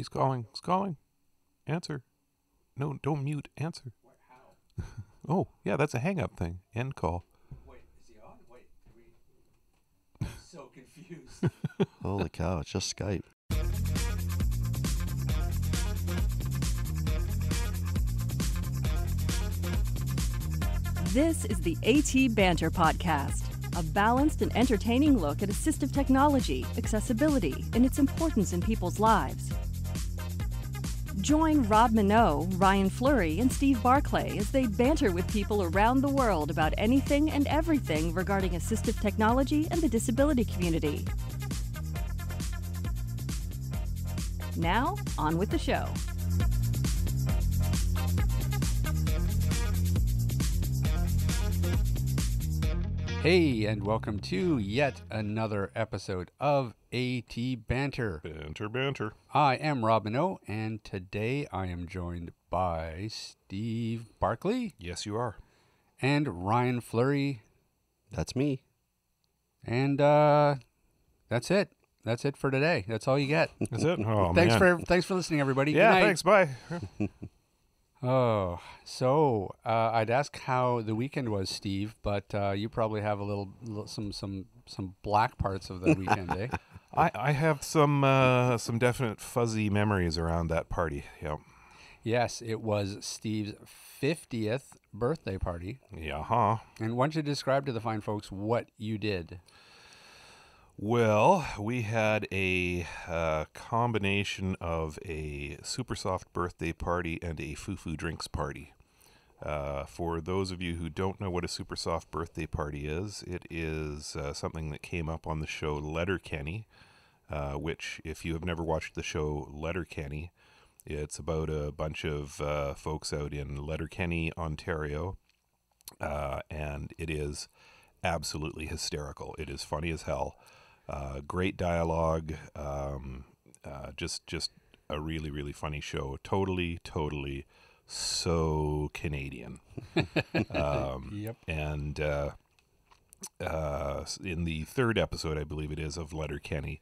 He's calling. He's calling. Answer. No, don't mute. Answer. oh, yeah, that's a hang up thing. End call. Wait, is he on? Wait, we. I'm so confused. Holy cow, it's just Skype. This is the AT Banter Podcast, a balanced and entertaining look at assistive technology, accessibility, and its importance in people's lives. Join Rob Mineault, Ryan Fleury, and Steve Barclay as they banter with people around the world about anything and everything regarding assistive technology and the disability community. Now, on with the show. Hey, and welcome to yet another episode of AT Banter. Banter, banter. I am Rob Mineault, and today I am joined by Steve Barclay Yes, you are. and Ryan Fleury, That's me. and uh, that's it. That's it for today. That's all you get. That's it. Oh, thanks man. for thanks for listening, everybody. Yeah, thanks. Bye. Oh, so uh, I'd ask how the weekend was, Steve, but uh, you probably have a little, little some some some black parts of the weekend, eh? I, I have some uh, some definite fuzzy memories around that party. Yep. Yes, it was Steve's 50th birthday party. Yeah, huh? And why don't you describe to the fine folks what you did? Well, we had a uh, combination of a super soft birthday party and a foo-foo drinks party. Uh, for those of you who don't know what a super soft birthday party is, it is uh, something that came up on the show Letterkenny, uh, which, if you have never watched the show Letterkenny, it's about a bunch of uh, folks out in Letterkenny, Ontario, uh, and it is absolutely hysterical. It is funny as hell. Uh, great dialogue. Um, uh, just just a really really funny show. Totally totally so Canadian. um, Yep. and uh, uh, in the third episode, I believe it is of Letterkenny,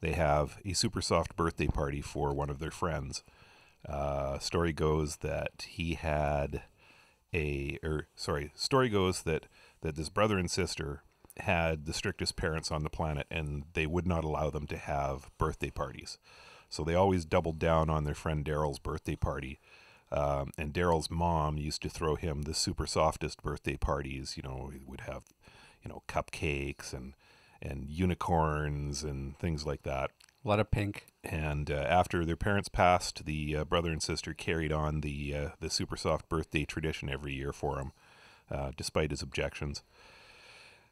they have a super soft birthday party for one of their friends. Uh, story goes that he had a, or sorry, story goes that that this brother and sister had the strictest parents on the planet, and they would not allow them to have birthday parties. So they always doubled down on their friend Daryl's birthday party. Um, and Daryl's mom used to throw him the super softest birthday parties. You know, he would have, you know, cupcakes and and unicorns and things like that. A lot of pink. And uh, after their parents passed, the uh, brother and sister carried on the uh, the super soft birthday tradition every year for him, uh, despite his objections.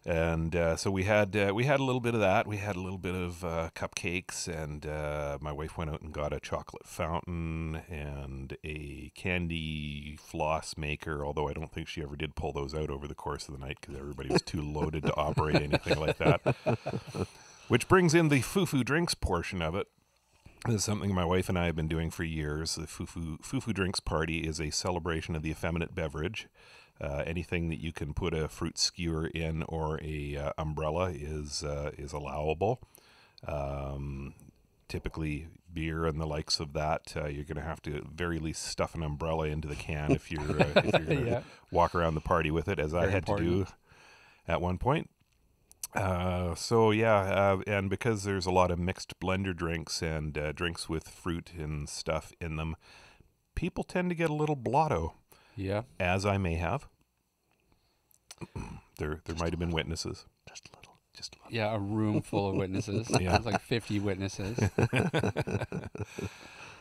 And uh, so we had uh, we had a little bit of that. We had a little bit of uh, cupcakes, and uh, my wife went out and got a chocolate fountain and a candy floss maker. Although I don't think she ever did pull those out over the course of the night because everybody was too loaded to operate anything like that. Which brings in the foo-foo drinks portion of it. This is something my wife and I have been doing for years. The Fufu Fufu Drinks Party is a celebration of the effeminate beverage. Uh, anything that you can put a fruit skewer in or a uh, umbrella is uh, is allowable. Um, typically, beer and the likes of that, uh, you're going to have to at very least stuff an umbrella into the can if you're uh, if you're going to Yeah. walk around the party with it, as I Very had to do at one point. Uh, so yeah, uh, and because there's a lot of mixed blender drinks and uh, drinks with fruit and stuff in them, people tend to get a little blotto, Yeah. as I may have. there, there might have been witnesses. Just a little. Just a little. Yeah, a room full of witnesses. Yeah. It's like 50 witnesses.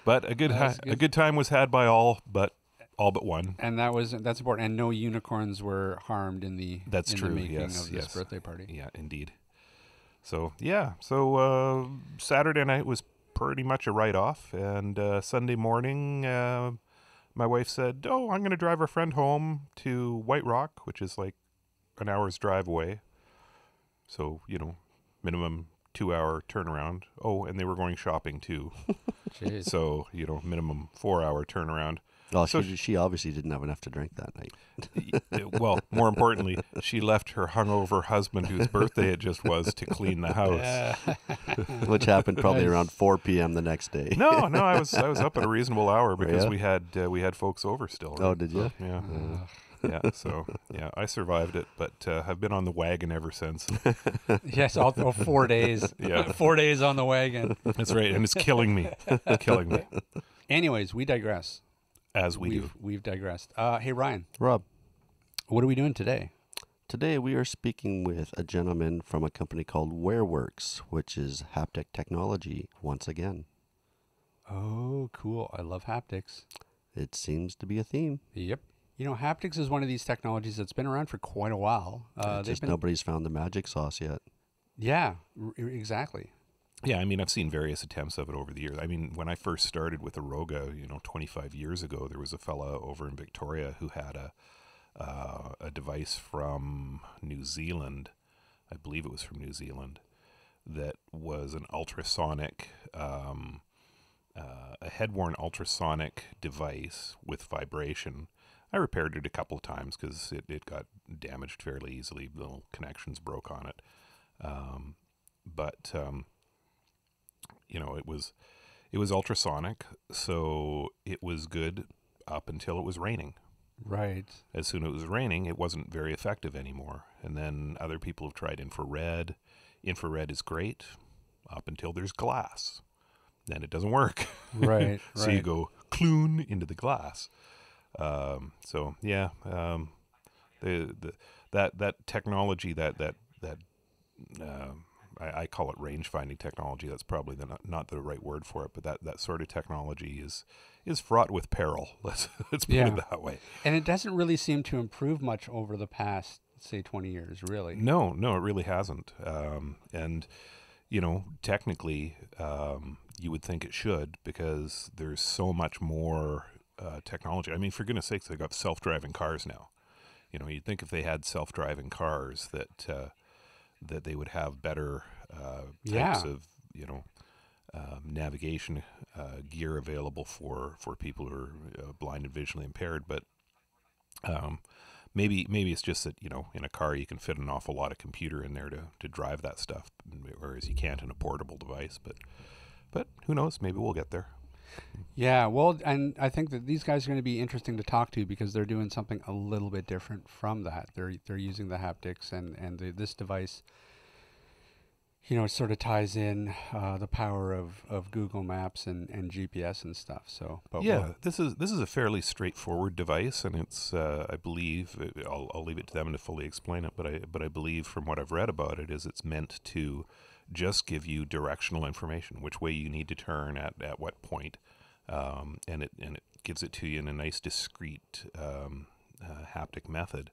But a good, hi- good. a good time was had by all, but all but one. And that was that's important. And no unicorns were harmed in the That's in true, the making yes, of this yes. birthday party. Yeah, indeed. So yeah, so uh, Saturday night was pretty much a write-off, and uh, Sunday morning, uh, my wife said, "Oh, I'm going to drive a friend home to White Rock, which is like an hour's drive away. So you know, minimum two-hour turnaround. Oh, and they were going shopping too, so you know, minimum four-hour turnaround." Well, So she, she obviously didn't have enough to drink that night, well, more importantly, she left her hungover husband, whose birthday it just was, to clean the house. which happened probably around 4 p.m. the next day. No, no, I was I was up at a reasonable hour because yeah? we had uh, we had folks over still. Oh, did you? Yeah, yeah. So yeah, I survived it, but uh, have been on the wagon ever since. yes, all oh, four days. Yeah. four days on the wagon. That's right, and it's killing me, it's killing me Anyways, we digress. As we we've do. we've digressed. Uh, hey Ryan, Rob, what are we doing today? today we are speaking with a gentleman from a company called WearWorks, which is haptic technology once again. Oh, cool! I love haptics. It seems to be a theme. Yep. You know, haptics is one of these technologies that's been around for quite a while. Uh, just been, nobody's found the magic sauce yet. yeah, r- r- exactly. Yeah, I mean, I've seen various attempts of it over the years. I mean, when I first started with Aroga, you know, 25 years ago, there was a fella over in Victoria who had a uh, a device from New Zealand, I believe it was from New Zealand, that was an ultrasonic, um, uh, a head-worn ultrasonic device with vibration. I repaired it a couple of times because it, it got damaged fairly easily. Little connections broke on it. Um, but um, you know, it was it was ultrasonic, so it was good up until it was raining. Right. As soon as it was raining, it wasn't very effective anymore. And then other people have tried infrared. Infrared is great up until there's glass. Then it doesn't work. Right. so you go clune into the glass. Um, so yeah, um, the, the that that technology that that that uh, I, I call it range finding technology. That's probably the not, not the right word for it, but that, that sort of technology is is fraught with peril. Let's let's put Yeah. it that way. And it doesn't really seem to improve much over the past, say, 20 years, really. No, no, it really hasn't. Um, and you know, technically, um, you would think it should because there's so much more uh, technology. I mean, for goodness sakes, they've got self-driving cars now. You know, you'd think if they had self-driving cars that uh, that they would have better uh, types Yeah. of you know um, navigation uh, gear available for for people who are uh, blind and visually impaired. But um, maybe maybe it's just that you know in a car you can fit an awful lot of computer in there to, to drive that stuff, whereas you can't in a portable device. But but who knows? Maybe we'll get there. Yeah, well, and I think that these guys are going to be interesting to talk to because they're doing something a little bit different from that. They're they're using the haptics and and the, this device. You know, it sort of ties in uh, the power of, of Google Maps and, and GPS and stuff. So, but yeah, we'll- this is this is a fairly straightforward device, and it's uh, I believe I'll, I'll leave it to them to fully explain it, but I but I believe from what I've read about it is it's meant to just give you directional information, which way you need to turn at at what point, um, and it and it gives it to you in a nice discrete um, uh, haptic method.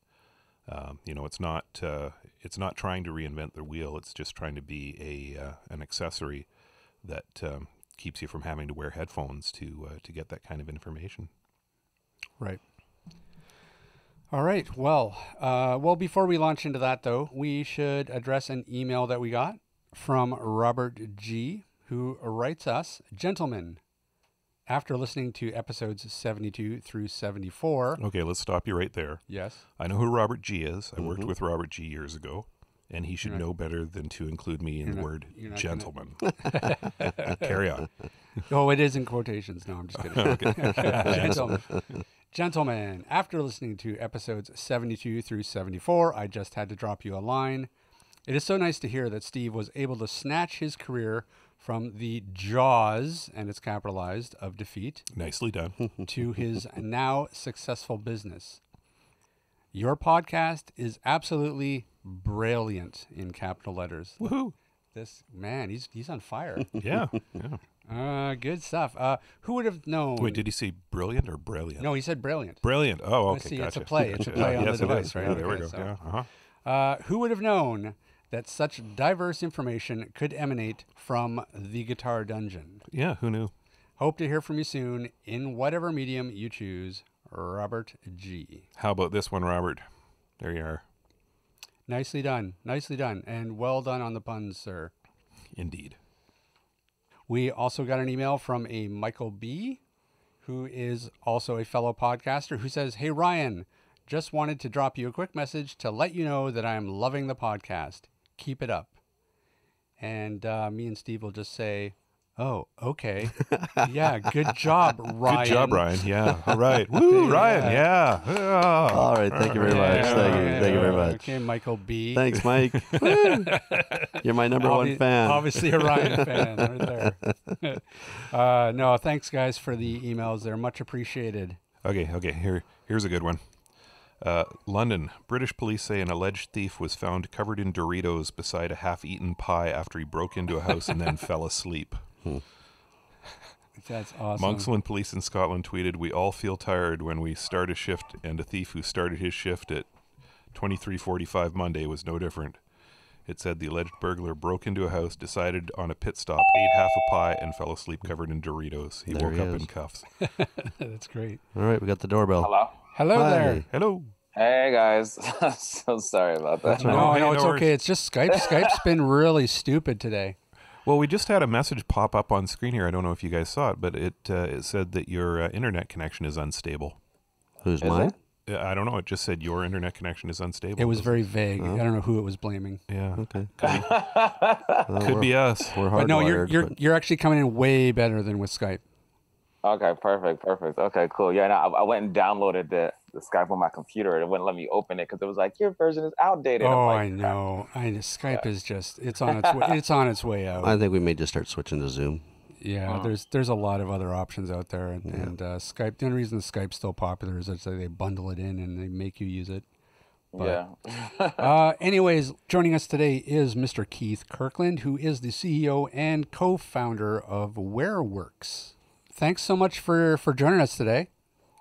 Um, you know, it's not uh, it's not trying to reinvent the wheel. It's just trying to be a uh, an accessory that um, keeps you from having to wear headphones to uh, to get that kind of information. Right. All right. Well, uh, well, before we launch into that, though, we should address an email that we got from Robert G, who writes us, gentlemen. After listening to episodes 72 through 74, Okay, let's stop you right there. yes, I know who Robert G is. I worked Mhm. with Robert G years ago, and he should not- know better than to include me in the not- word gentleman. Carry on. Oh, it is in quotations. No, I'm just kidding. Gentlemen. Gentlemen, after listening to episodes 72 through 74, I just had to drop you a line. It is so nice to hear that Steve was able to snatch his career from the jaws, and it's capitalized, of defeat Nicely done. to his now successful business. Your podcast is absolutely brilliant in capital letters. Woohoo! This man, he's he's on fire. Yeah, yeah. Uh, good stuff. Uh, who would have known? Wait, did he say brilliant or brilliant? No, he said brilliant. Brilliant. Oh, okay. see, it's a play. It's a play on the yes, it device, is. right? Yeah, there we go. so- Yeah. Uh-huh. Uh, who would have known that such diverse information could emanate from the Guitar Dungeon? Yeah, who knew? Hope to hear from you soon in whatever medium you choose. Robert G. How about this one, Robert? There you are. Nicely done. Nicely done. And well done on the puns, sir. Indeed. We also got an email from a Michael B, who is also a fellow podcaster, who says, Hey, Ryan, just wanted to drop you a quick message to let you know that I am loving the podcast. Keep it up. And uh, me and Steve will just say, Oh, okay. yeah, good job, Ryan. Good job, Ryan. Yeah. All right. Woo, Ryan. Yeah. Yeah. All right. Thank you very much. Yeah, Thank you. Thank you very much. Okay, Michael B. Thanks, Mike. You're my number one fan. Obviously a Ryan fan right there. uh, no, thanks guys for the emails. They're much appreciated. Okay, okay. Here, here's a good one. Uh, London. British police say an alleged thief was found covered in Doritos beside a half-eaten pie after he broke into a house and then fell asleep. That's awesome. Monklands police in Scotland tweeted, "We all feel tired when we start a shift, and a thief who started his shift at 23:45 Monday was no different." It said the alleged burglar broke into a house, decided on a pit stop, ate half a pie, and fell asleep covered in Doritos. He There woke he up is. in cuffs. That's great. All right, we got the doorbell. Hello. Hello Hi. there. Hello. Hey guys. so sorry about that. No, no, no it's okay. It's just Skype. Skype's been really stupid today. Well, we just had a message pop up on screen here. I don't know if you guys saw it, but it uh, it said that your uh, internet connection is unstable. Who's Is mine? it? Uh, I don't know. It just said your internet connection is unstable. It was very vague. Oh. I don't know who it was blaming. Yeah. Okay. Could be us. We're hard. But no, you're you're but- you're actually coming in way better than with Skype. Okay, perfect, perfect. Okay, cool. Yeah, no, I, I went and downloaded the, the Skype on my computer. and It wouldn't let me open it because it was like your version is outdated. I'm Oh, like, I know. I know. Skype is just it's on its way, it's on its way out. I think we may just start switching to Zoom. Yeah, there's there's a lot of other options out there, and, and uh, Skype. The only reason Skype's still popular is that they bundle it in and they make you use it. yeah. Uh, anyways, joining us today is Mr. Keith Kirkland, who is the CEO and co-founder of WearWorks. Thanks so much for for joining us today.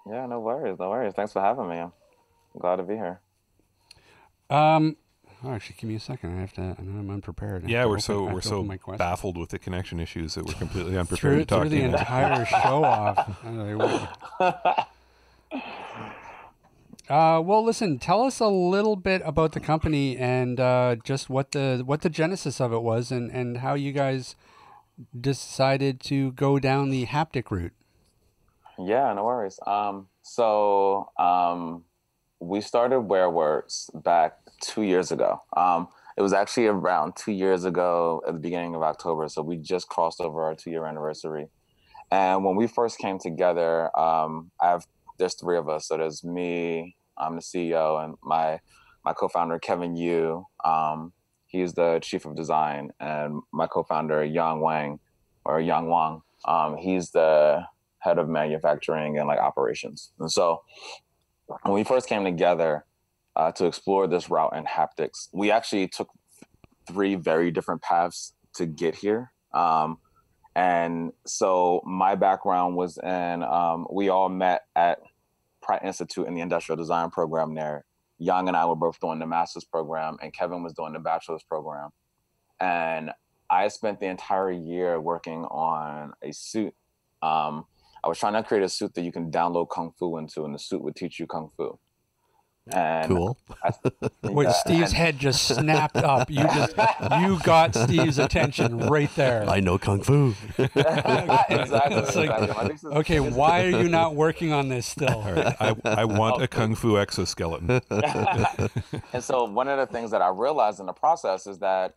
Yeah, no worries, no worries. Thanks for having me. I'm glad to be here. Um, oh, actually, give me a second. I have to. I'm unprepared. I Yeah, we're open- so we're so open my quest. baffled with the connection issues that we're completely Threw, unprepared to threw talk the to you. entire show off. Uh, Uh, well, listen. Tell us a little bit about the company and uh, just what the what the genesis of it was, and, and how you guys decided to go down the haptic route. Yeah, no worries. Um, so um, we started WearWorks back two years ago. Um, it was actually around two years ago at the beginning of October. So we just crossed over our two year anniversary. And when we first came together, um, I have there's three of us. So there's me, I'm the CEO, and my my co-founder Kevin Yu. Um, he's the chief of design, and my co-founder Yang Wang or Yang Wang. Um, he's the head of manufacturing and like operations. And so when we first came together uh, to explore this route in haptics, we actually took three very different paths to get here. Um, and so my background was in, um, we all met at Pratt Institute in the industrial design program there. Young and I were both doing the master's program, and Kevin was doing the bachelor's program. And I spent the entire year working on a suit. Um, I was trying to create a suit that you can download kung fu into, and the suit would teach you kung fu. And Cool. Wait, yeah, Steve's and- head just snapped up. You just you got Steve's attention right there. I know kung fu. exactly. It's like, exactly. My thesis- Okay, why are you not working on this still? All right. I, I want Oh, a kung fu exoskeleton. and so one of the things that I realized in the process is that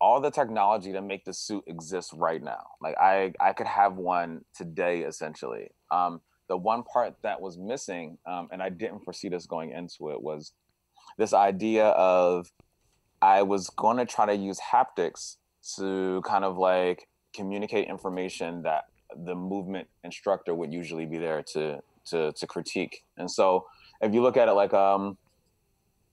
all the technology to make the suit exist right now. Like I, I could have one today essentially. Um, the one part that was missing, um, and I didn't foresee this going into it, was this idea of I was going to try to use haptics to kind of like communicate information that the movement instructor would usually be there to to to critique. And so if you look at it like um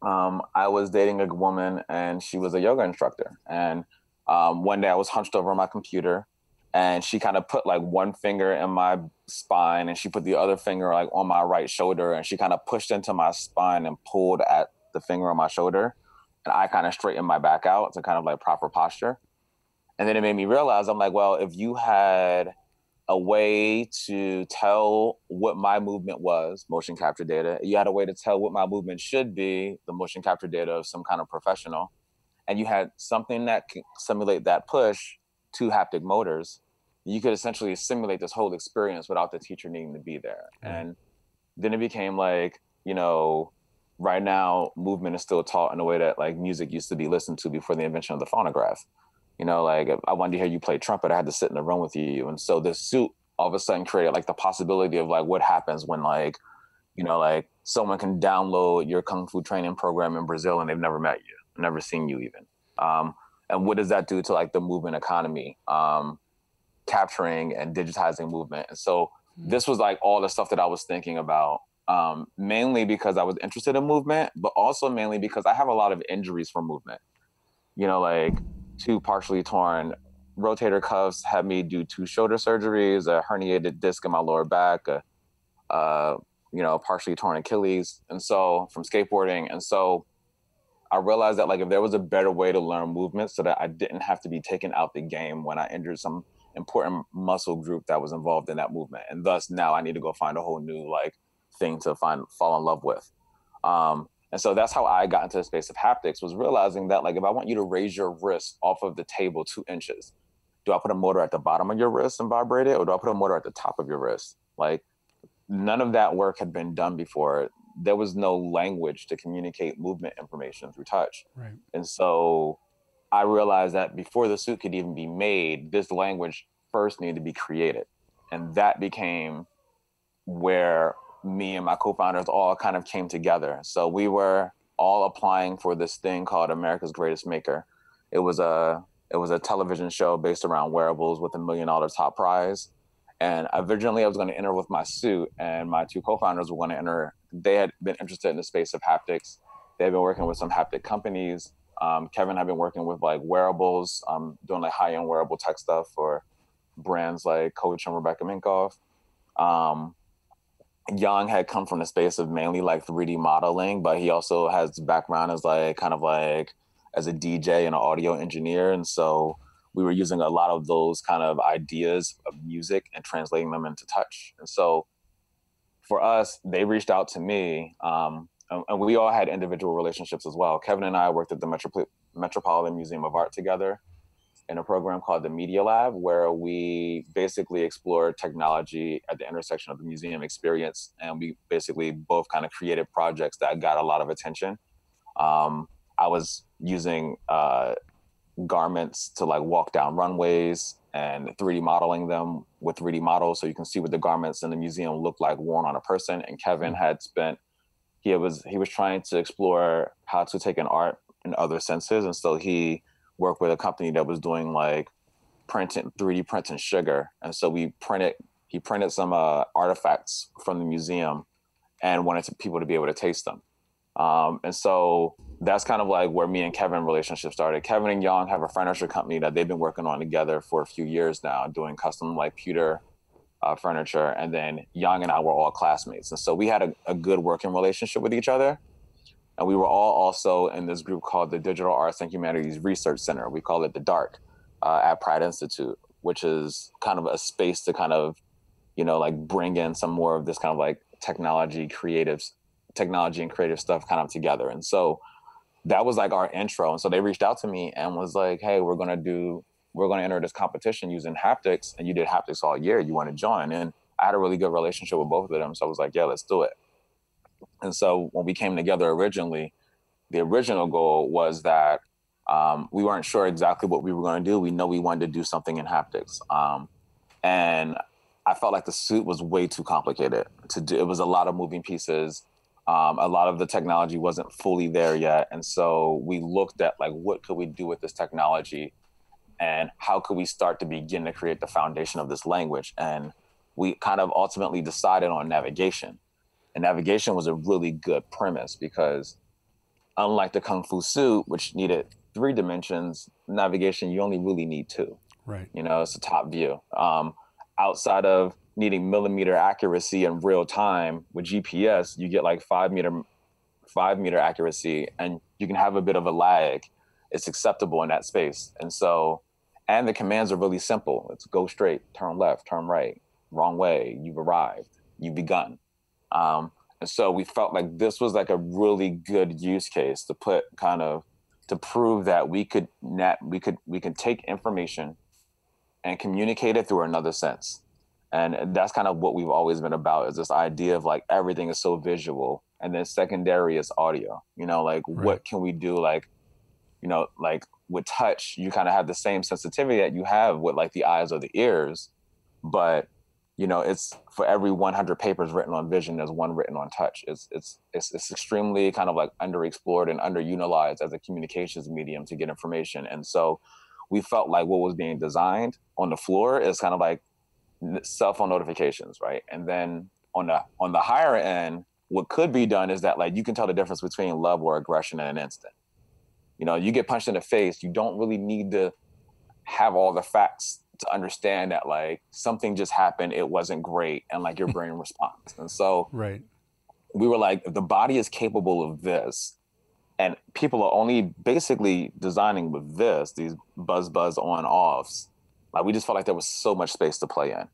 um, I was dating a woman and she was a yoga instructor. And um, one day I was hunched over my computer and she kind of put like one finger in my spine and she put the other finger like on my right shoulder and she kind of pushed into my spine and pulled at the finger on my shoulder. And I kind of straightened my back out to kind of like proper posture. And then it made me realize I'm like, well, if you had a way to tell what my movement was, motion capture data. You had a way to tell what my movement should be, the motion capture data of some kind of professional. And you had something that can simulate that push to haptic motors. you could essentially simulate this whole experience without the teacher needing to be there. Right. And then it became like, you know, right now movement is still taught in a way that like music used to be listened to before the invention of the phonograph. You know, like I wanted to hear you play trumpet, I had to sit in the room with you. And so this suit all of a sudden created like the possibility of like what happens when like, you know, like someone can download your kung fu training program in Brazil and they've never met you, never seen you even. Um, and what does that do to like the movement economy? Um, capturing and digitizing movement. And so this was like all the stuff that I was thinking about, um, mainly because I was interested in movement, but also mainly because I have a lot of injuries from movement. You know, like two partially torn rotator cuffs had me do two shoulder surgeries, a herniated disc in my lower back, a, uh, you know, partially torn Achilles, and so from skateboarding. And so I realized that like if there was a better way to learn movement so that I didn't have to be taken out the game when I injured some important muscle group that was involved in that movement. And thus now I need to go find a whole new like thing to find fall in love with. Um, and so that's how I got into the space of haptics was realizing that like if I want you to raise your wrist off of the table two inches, do I put a motor at the bottom of your wrist and vibrate it, or do I put a motor at the top of your wrist? Like none of that work had been done before. There was no language to communicate movement information through touch. Right. And so I realized that before the suit could even be made, this language first needed to be created. And that became where me and my co-founders all kind of came together. So we were all applying for this thing called America's Greatest Maker. It was a it was a television show based around wearables with a million dollar top prize. And originally I was going to enter with my suit and my two co-founders were going to enter. They had been interested in the space of haptics. They had been working with some haptic companies. Um, Kevin had been working with like wearables, um, doing like high-end wearable tech stuff for brands like Coach and Rebecca Minkoff. Um, Young had come from the space of mainly like 3D modeling, but he also has background as like kind of like as a DJ and an audio engineer. And so we were using a lot of those kind of ideas of music and translating them into touch. And so for us, they reached out to me, um, and, and we all had individual relationships as well. Kevin and I worked at the Metropol- Metropolitan Museum of Art together in a program called the Media Lab, where we basically explored technology at the intersection of the museum experience. And we basically both kind of created projects that got a lot of attention. Um, I was using uh, garments to like walk down runways and 3D modeling them with 3D models so you can see what the garments in the museum look like worn on a person. And Kevin had spent he was he was trying to explore how to take an art in other senses, and so he worked with a company that was doing like printing 3D printing sugar, and so we printed he printed some uh, artifacts from the museum and wanted to, people to be able to taste them. Um, and so that's kind of like where me and Kevin relationship started. Kevin and Young have a furniture company that they've been working on together for a few years now, doing custom like pewter uh, furniture. And then Young and I were all classmates, and so we had a, a good working relationship with each other. And we were all also in this group called the Digital Arts and Humanities Research Center. We call it the DARC uh, at Pratt Institute, which is kind of a space to kind of, you know, like bring in some more of this kind of like technology, creative, technology and creative stuff kind of together. And so that was like our intro. And so they reached out to me and was like, hey, we're going to do, we're going to enter this competition using haptics. And you did haptics all year. You want to join? And I had a really good relationship with both of them. So I was like, yeah, let's do it. And so when we came together originally, the original goal was that um, we weren't sure exactly what we were going to do. We know we wanted to do something in haptics. Um, and I felt like the suit was way too complicated to do. It was a lot of moving pieces. Um, a lot of the technology wasn't fully there yet. And so we looked at like, what could we do with this technology? And how could we start to begin to create the foundation of this language? And we kind of ultimately decided on navigation. And navigation was a really good premise because unlike the Kung Fu suit, which needed three dimensions, navigation, you only really need two. Right. You know, it's a top view. Um, outside of needing millimeter accuracy in real time with GPS, you get like five meter, five meter accuracy, and you can have a bit of a lag. It's acceptable in that space. And so, and the commands are really simple. It's go straight, turn left, turn right, wrong way. You've arrived. You've begun. Um, and so we felt like this was like a really good use case to put kind of to prove that we could net we could we can take information and communicate it through another sense. And that's kind of what we've always been about is this idea of like everything is so visual and then secondary is audio. You know, like Right. what can we do like you know, like with touch, you kind of have the same sensitivity that you have with like the eyes or the ears, but you know, it's for every 100 papers written on vision, there's one written on touch. It's it's it's, it's extremely kind of like underexplored and underutilized as a communications medium to get information. And so, we felt like what was being designed on the floor is kind of like cell phone notifications, right? And then on the on the higher end, what could be done is that like you can tell the difference between love or aggression in an instant. You know, you get punched in the face, you don't really need to have all the facts to understand that like something just happened, it wasn't great, and like your brain responds. And so Right. we were like, the body is capable of this, and people are only basically designing with this, these buzz buzz on offs, like we just felt like there was so much space to play in.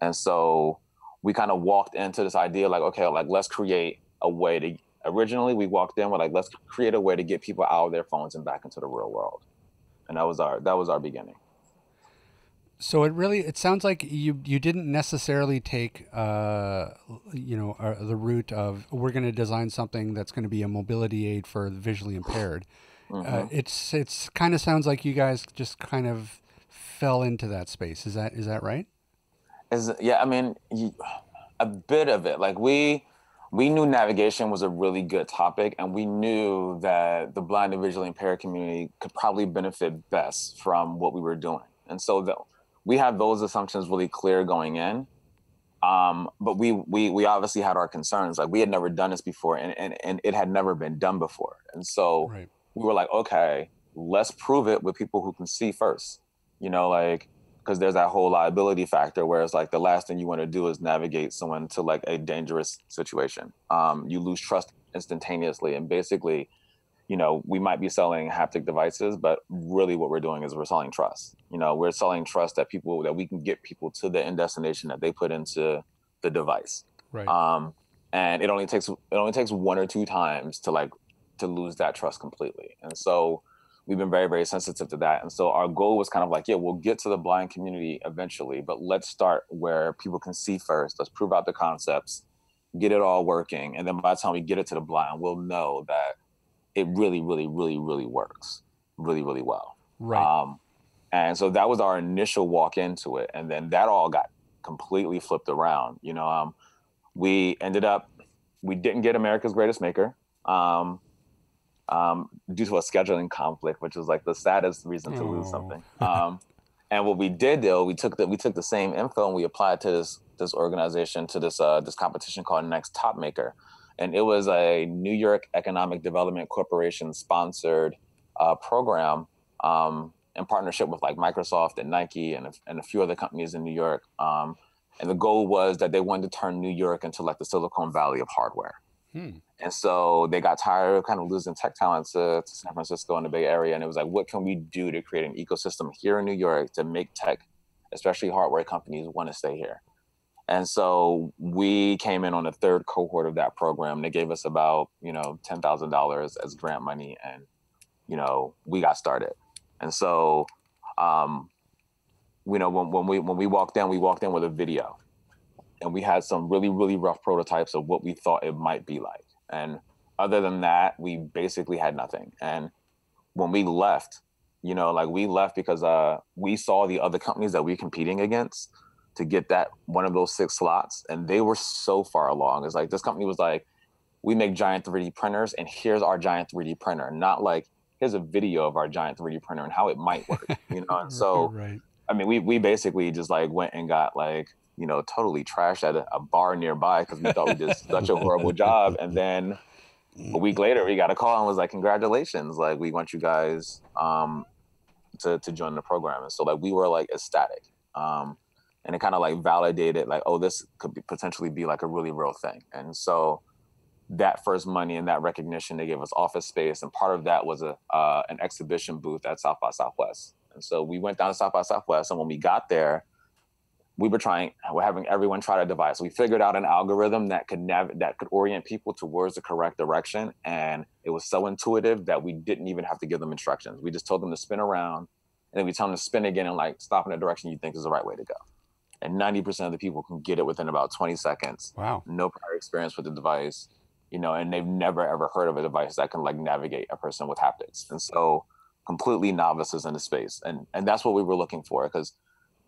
And so we kind of walked into this idea like, okay, like let's create a way to originally we walked in with like let's create a way to get people out of their phones and back into the real world. And that was our that was our beginning. So it really it sounds like you you didn't necessarily take uh you know uh, the route of we're going to design something that's going to be a mobility aid for the visually impaired. Uh, it's it's kind of sounds like you guys just kind of fell into that space. Is that is that right? is yeah i mean you, a bit of it like we we knew navigation was a really good topic and we knew that the blind and visually impaired community could probably benefit best from what we were doing and so that we had those assumptions really clear going in um, but we, we we obviously had our concerns like we had never done this before and, and, and it had never been done before and so Right. we were like, okay, let's prove it with people who can see first. You know, like because there's that whole liability factor where it's like the last thing you want to do is navigate someone to like a dangerous situation. Um, you lose trust instantaneously, and basically, you know, we might be selling haptic devices, but really what we're doing is we're selling trust. You know, we're selling trust that people that we can get people to the end destination that they put into the device Right. um, and it only takes it only takes one or two times to like to lose that trust completely and so we've been very very sensitive to that and so our goal was kind of like yeah we'll get to the blind community eventually but let's start where people can see first let's prove out the concepts get it all working and then by the time we get it to the blind we'll know that it really really really really works really really well right. um, and so that was our initial walk into it. And then that all got completely flipped around. You know, um, we ended up, we didn't get America's Greatest Maker um, um, due to a scheduling conflict, which was like the saddest reason to lose something. Um, and what we did though, we took the we took the same info and we applied to this this organization to this uh, this competition called Next Top Maker, and it was a New York Economic Development Corporation sponsored uh, program um, in partnership with like Microsoft and Nike and a, and a few other companies in New York. Um, and the goal was that they wanted to turn New York into like the Silicon Valley of hardware. Hmm. And so they got tired of kind of losing tech talent to, to San Francisco and the Bay Area. And it was like, what can we do to create an ecosystem here in New York to make tech, especially hardware companies, want to stay here? And so we came in on the third cohort of that program. They gave us about, you know, $10,000 as grant money. And, you know, we got started. And so, um, you know, when, when we when we walked in, we walked in with a video, and we had some really really rough prototypes of what we thought it might be like. And other than that, we basically had nothing. And when we left, you know, like we left because uh, we saw the other companies that we competing against to get that one of those six slots, and they were so far along. It's like this company was like, we make giant 3D printers, and here's our giant 3D printer, not like here's a video of our giant 3D printer and how it might work, you know. And so right. I mean, we we basically just like went and got like you know totally trashed at a, a bar nearby because we thought we did such a horrible job, and then a week later we got a call and was like, congratulations, like we want you guys um, to to join the program, and so like we were like ecstatic, um, and it kind of like validated like oh this could be, potentially be like a really real thing, and so that first money and that recognition they gave us office space and part of that was a uh, an exhibition booth at south by southwest. And so we went down to south by southwest and when we got there we were trying we're having everyone try a device we figured out an algorithm that could nav- that could orient people towards the correct direction and it was so intuitive that we didn't even have to give them instructions. We just told them to spin around and then we tell them to spin again and like stop in the direction you think is the right way to go. And 90% of the people can get it within about 20 seconds. Wow. No prior experience with the device, you know, and they've never ever heard of a device that can like navigate a person with haptics. And so completely novices in the space. And and that's what we were looking for because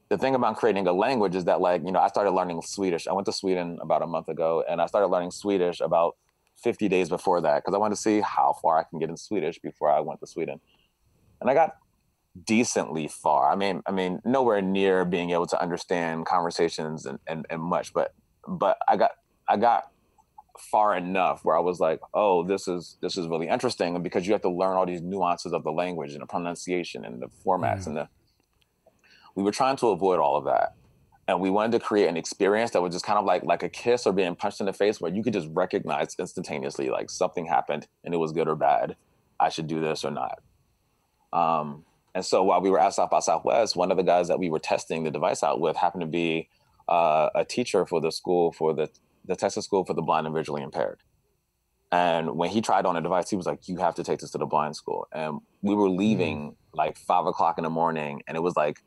the thing about creating a language is that like, you know, I started learning Swedish. I went to Sweden about a month ago and I started learning Swedish about 50 days before that because I wanted to see how far I can get in Swedish before I went to Sweden. And I got decently far. I mean, I mean, nowhere near being able to understand conversations and, and, and much, but but I got I got far enough where I was like, oh, this is this is really interesting. And because you have to learn all these nuances of the language and the pronunciation and the formats Yeah. and the we were trying to avoid all of that. And we wanted to create an experience that was just kind of like like a kiss or being punched in the face where you could just recognize instantaneously like something happened and it was good or bad. I should do this or not. Um, and so while we were at South by Southwest, one of the guys that we were testing the device out with happened to be uh, a teacher for the school for the the Texas School for the Blind and Visually Impaired. And when he tried on a device, he was like, "You have to take this to the blind school." And we were leaving like five o'clock in the morning, and it was like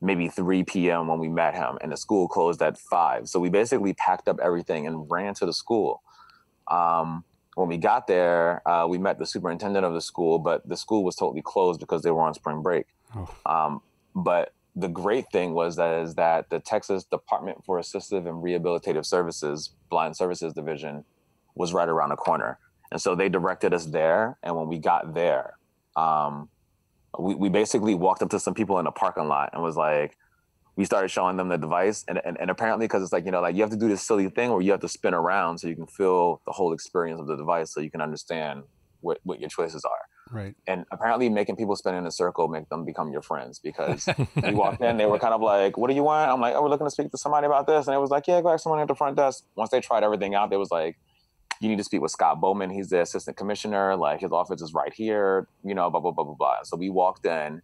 maybe 3 p.m. when we met him, and the school closed at five. So we basically packed up everything and ran to the school. Um, when we got there, uh, we met the superintendent of the school, but the school was totally closed because they were on spring break. Oh. Um, but the great thing was that is that the Texas Department for Assistive and Rehabilitative Services Blind Services Division was right around the corner, and so they directed us there. And when we got there, um, we we basically walked up to some people in the parking lot and was like, we started showing them the device, and and, and apparently because it's like you know like you have to do this silly thing where you have to spin around so you can feel the whole experience of the device so you can understand what what your choices are. Right. and apparently making people spin in a circle make them become your friends because we walked in they were kind of like what do you want? I'm like oh we're looking to speak to somebody about this. And it was like yeah go ask someone at the front desk. Once they tried everything out they was like you need to speak with scott bowman. He's the assistant commissioner. Like his office is right here you know blah blah blah blah blah. So we walked in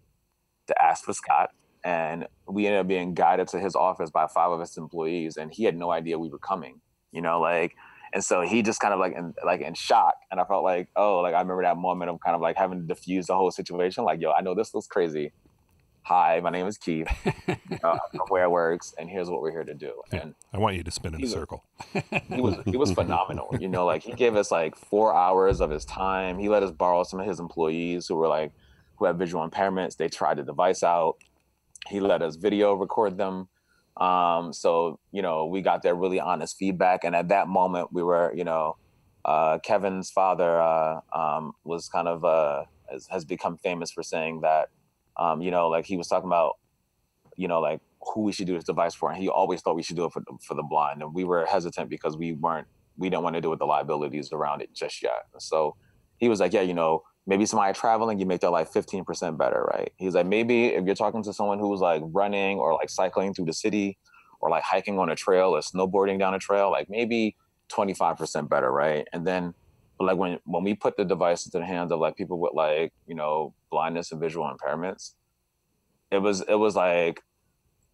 to ask for scott and we ended up being guided to his office by five of his employees and he had no idea we were coming you know like and so he just kind of like in like in shock and i felt like oh like i remember that moment of kind of like having to diffuse the whole situation like yo i know this looks crazy hi my name is keith uh, WearWorks and here's what we're here to do Yeah. and I want you to spin in a circle. he was he was phenomenal. You know, like he gave us like four hours of his time. He let us borrow some of his employees who were like who had visual impairments. They tried the device out. He let us video record them. Um, so you know, we got their really honest feedback. And at that moment, we were, you know, uh, Kevin's father uh, um, was kind of uh, has, has become famous for saying that, um, you know, like he was talking about, you know, like who we should do this device for, and he always thought we should do it for for the blind, and we were hesitant because we weren't we didn't want to deal with the liabilities around it just yet. So he was like, yeah, you know, maybe somebody traveling, you make their life 15% better, right? He's like, maybe if you're talking to someone who's like running or like cycling through the city or like hiking on a trail or snowboarding down a trail, like maybe 25% better, right? And then but like when when we put the device into the hands of like people with like, you know, blindness and visual impairments, it was it was like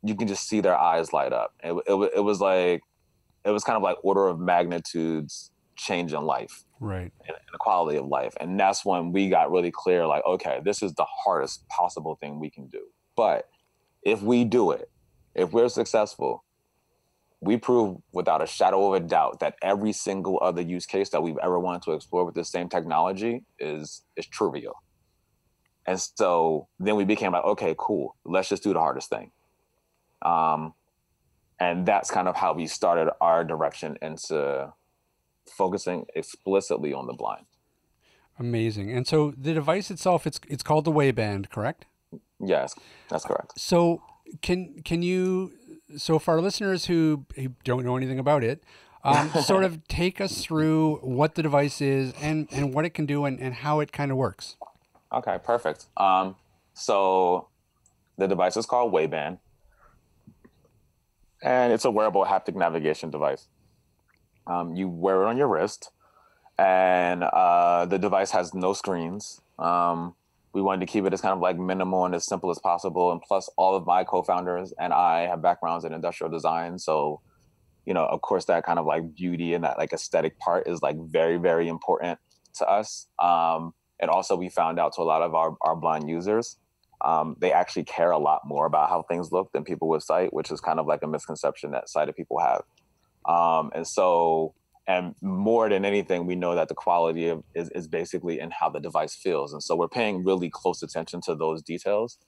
you can just see their eyes light up. It, it, it was like it was kind of like order of magnitudes change in life Right. and, and the quality of life. And that's when we got really clear like, okay, this is the hardest possible thing we can do. But if we do it, if we're successful, we prove without a shadow of a doubt that every single other use case that we've ever wanted to explore with the same technology is is trivial. And so then we became like, okay, cool, let's just do the hardest thing. Um, and that's kind of how we started our direction into focusing explicitly on the blind. Amazing. And so the device itself, it's it's called the Wayband, correct? Yes, that's correct. So can can you so for our listeners who, who don't know anything about it, um, sort of take us through what the device is and and what it can do and, and how it kind of works. Okay, perfect. Um, so the device is called Wayband, and it's a wearable haptic navigation device. Um, you wear it on your wrist, and uh, the device has no screens. Um, we wanted to keep it as kind of like minimal and as simple as possible. And plus, all of my co-founders and I have backgrounds in industrial design, so you know, of course, that kind of like beauty and that like aesthetic part is like very, very important to us. Um, and also, we found out to a lot of our, our blind users um, they actually care a lot more about how things look than people with sight, which is kind of like a misconception that sighted people have. Um, and so, and more than anything, we know that the quality of is, is basically in how the device feels. And so we're paying really close attention to those details.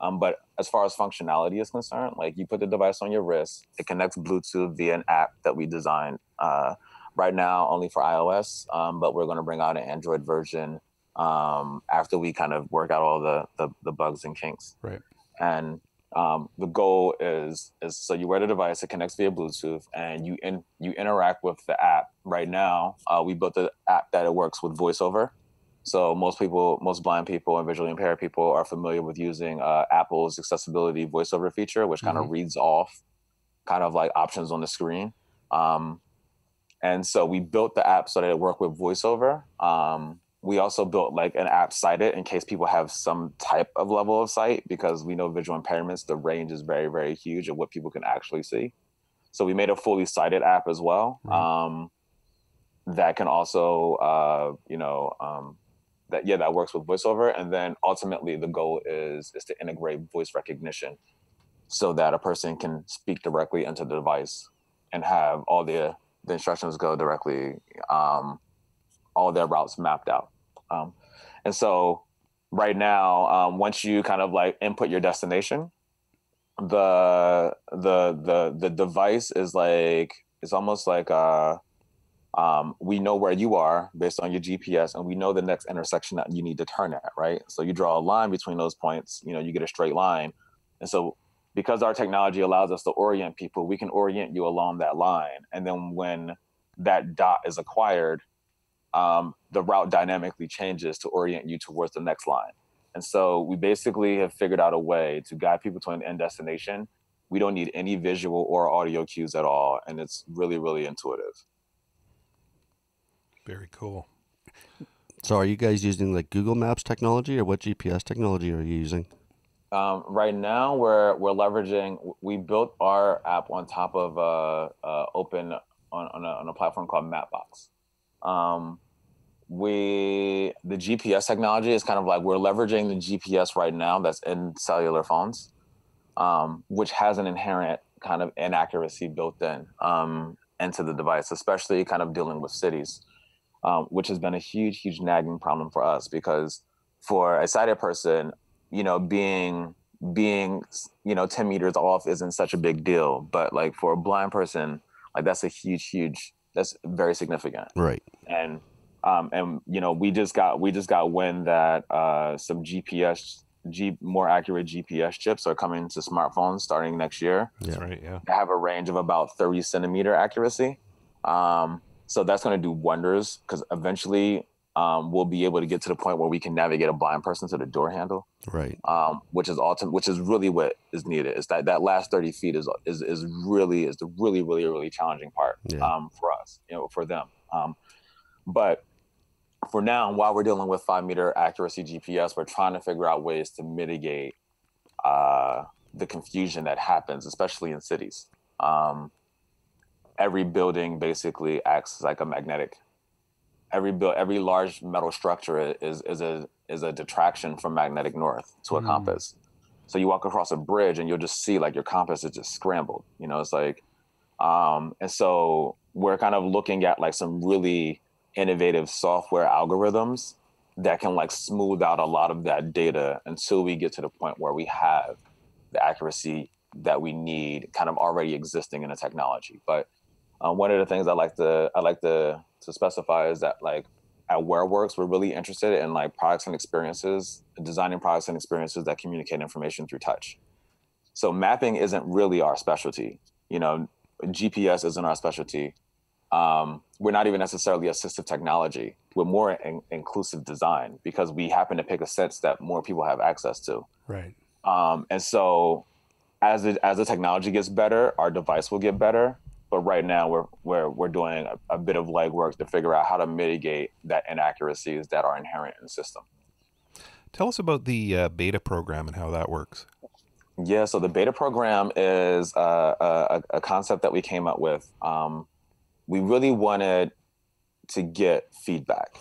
Um, but as far as functionality is concerned, like you put the device on your wrist, it connects Bluetooth via an app that we designed uh, right now only for iOS, um, but we're going to bring out an Android version um, after we kind of work out all the, the, the bugs and kinks. Right. And um, the goal is is so you wear the device, it connects via Bluetooth, and you in you interact with the app. Right now, uh, we built the app that it works with VoiceOver. So most people, most blind people and visually impaired people are familiar with using uh, Apple's accessibility VoiceOver feature, which kind of reads off kind of like options on the screen. Um, and so we built the app so that it worked with VoiceOver. Um, we also built like an app sighted in case people have some type of level of sight because we know visual impairments the range is very very huge of what people can actually see. So we made a fully sighted app as well um, that can also uh, you know um, that yeah that works with voiceover. And then ultimately the goal is is to integrate voice recognition so that a person can speak directly into the device and have all the the instructions go directly um, all their routes mapped out. Um, and so right now, um, once you kind of like input your destination, the the the the device is like it's almost like uh um, we know where you are based on your GPS, and we know the next intersection that you need to turn at, right? So you draw a line between those points, you know, you get a straight line. And so because our technology allows us to orient people, we can orient you along that line. And then when that dot is acquired, um, the route dynamically changes to orient you towards the next line. And so we basically have figured out a way to guide people to an end destination. We don't need any visual or audio cues at all. And it's really, really intuitive. Very cool. So, are you guys using like Google Maps technology, or what GPS technology are you using? Um, right now, we're we're leveraging. We built our app on top of uh, uh, open on on a, on a platform called Mapbox. Um, we the GPS technology is kind of like we're leveraging the GPS right now that's in cellular phones, um, which has an inherent kind of inaccuracy built in um, into the device, especially kind of dealing with cities, um, which has been a huge, huge nagging problem for us because for a sighted person, you know, being being you know 10 meters off isn't such a big deal, but like for a blind person, like that's a huge, huge that's very significant Right. and um, and you know we just got we just got wind that uh, some GPS G more accurate GPS chips are coming to smartphones starting next year. That's right. Yeah. They have a range of about 30 centimeter accuracy. Um, so that's going to do wonders because eventually um, we'll be able to get to the point where we can navigate a blind person to the door handle, Right. um, which is ultimate, which is really what is needed. Is that that last 30 feet is is is really is the really really really challenging part Yeah. um, for us, you know, for them. Um, but for now, while we're dealing with five meter accuracy GPS, we're trying to figure out ways to mitigate uh, the confusion that happens, especially in cities. Um, every building basically acts like a magnetic. Every build, every large metal structure is is a is a detraction from magnetic north to a Mm. compass. So you walk across a bridge and you'll just see like your compass is just scrambled. You know, it's like, um, and so we're kind of looking at like some really innovative software algorithms that can like smooth out a lot of that data until we get to the point where we have the accuracy that we need kind of already existing in the technology. But um, one of the things I like to I like to to specify is that like at WearWorks, we're really interested in like products and experiences, designing products and experiences that communicate information through touch. So mapping isn't really our specialty. You know, GPS isn't our specialty. Um, we're not even necessarily assistive technology. We're more in- inclusive design because we happen to pick a sense that more people have access to. Right. Um, and so, as the as the technology gets better, our device will get better. But right now, we're we're we're doing a, a bit of legwork to figure out how to mitigate that inaccuracies that are inherent in the system. Tell us about the uh, beta program and how that works. Yeah, so the beta program is uh, a, a concept that we came up with. Um, we really wanted to get feedback,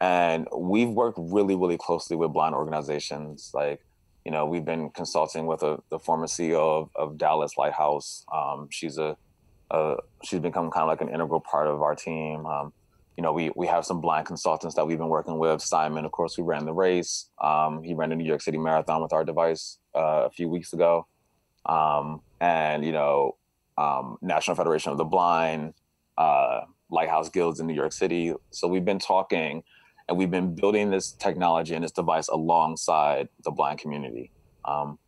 and we've worked really, really closely with blind organizations like you know, we've been consulting with a, the former CEO of, of Dallas Lighthouse. Um, she's a, a, she's become kind of like an integral part of our team. Um, you know, we we have some blind consultants that we've been working with. Simon, of course, we ran the race. Um, he ran the New York City Marathon with our device uh, a few weeks ago, um, and you know, um, National Federation of the Blind, uh, Lighthouse Guilds in New York City. So we've been talking and we've been building this technology and this device alongside the blind community. Um,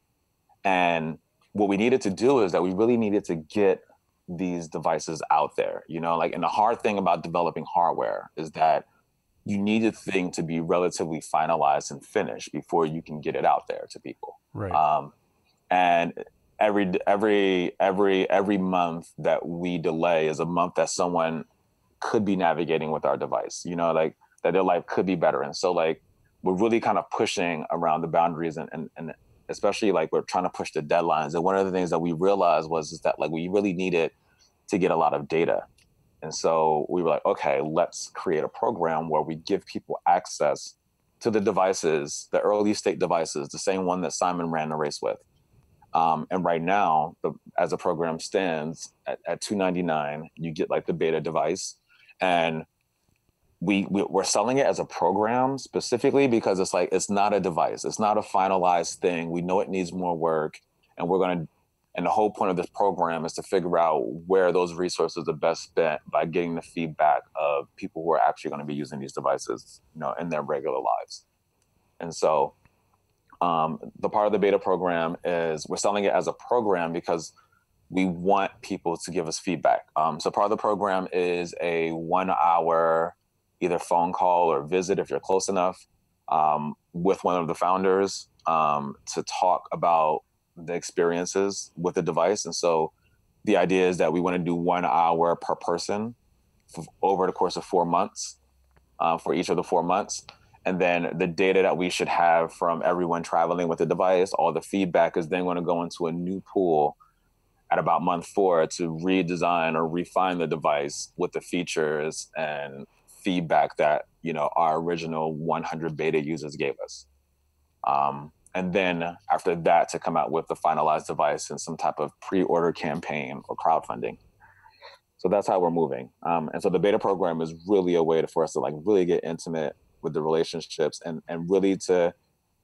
and what we needed to do is that we really needed to get these devices out there, you know, like, and the hard thing about developing hardware is that you need a thing to be relatively finalized and finished before you can get it out there to people. Right. Um, and every every every every month that we delay is a month that someone could be navigating with our device. You know, like that their life could be better. And so like we're really kind of pushing around the boundaries and and, and especially like we're trying to push the deadlines. And one of the things that we realized was is that like we really needed to get a lot of data. And so we were like, okay, let's create a program where we give people access to the devices, the early state devices, the same one that Simon ran the race with. Um, and right now, the, as the program stands at, at 299, you get like the beta device, and we, we we're selling it as a program specifically because it's like it's not a device. It's not a finalized thing. We know it needs more work and we're going to and the whole point of this program is to figure out where those resources are best spent by getting the feedback of people who are actually going to be using these devices you know in their regular lives. And so um, the part of the beta program is we're selling it as a program because we want people to give us feedback. Um, so part of the program is a one hour either phone call or visit if you're close enough um, with one of the founders um, to talk about the experiences with the device. And so the idea is that we want to do one hour per person over the course of four months uh, for each of the four months. And then the data that we should have from everyone traveling with the device, all the feedback is then going to go into a new pool at about month four to redesign or refine the device with the features and feedback that you know our original 100 beta users gave us. Um, and then after that to come out with the finalized device and some type of pre-order campaign or crowdfunding. So that's how we're moving. Um, and so the beta program is really a way to, for us to like really get intimate with the relationships and and really to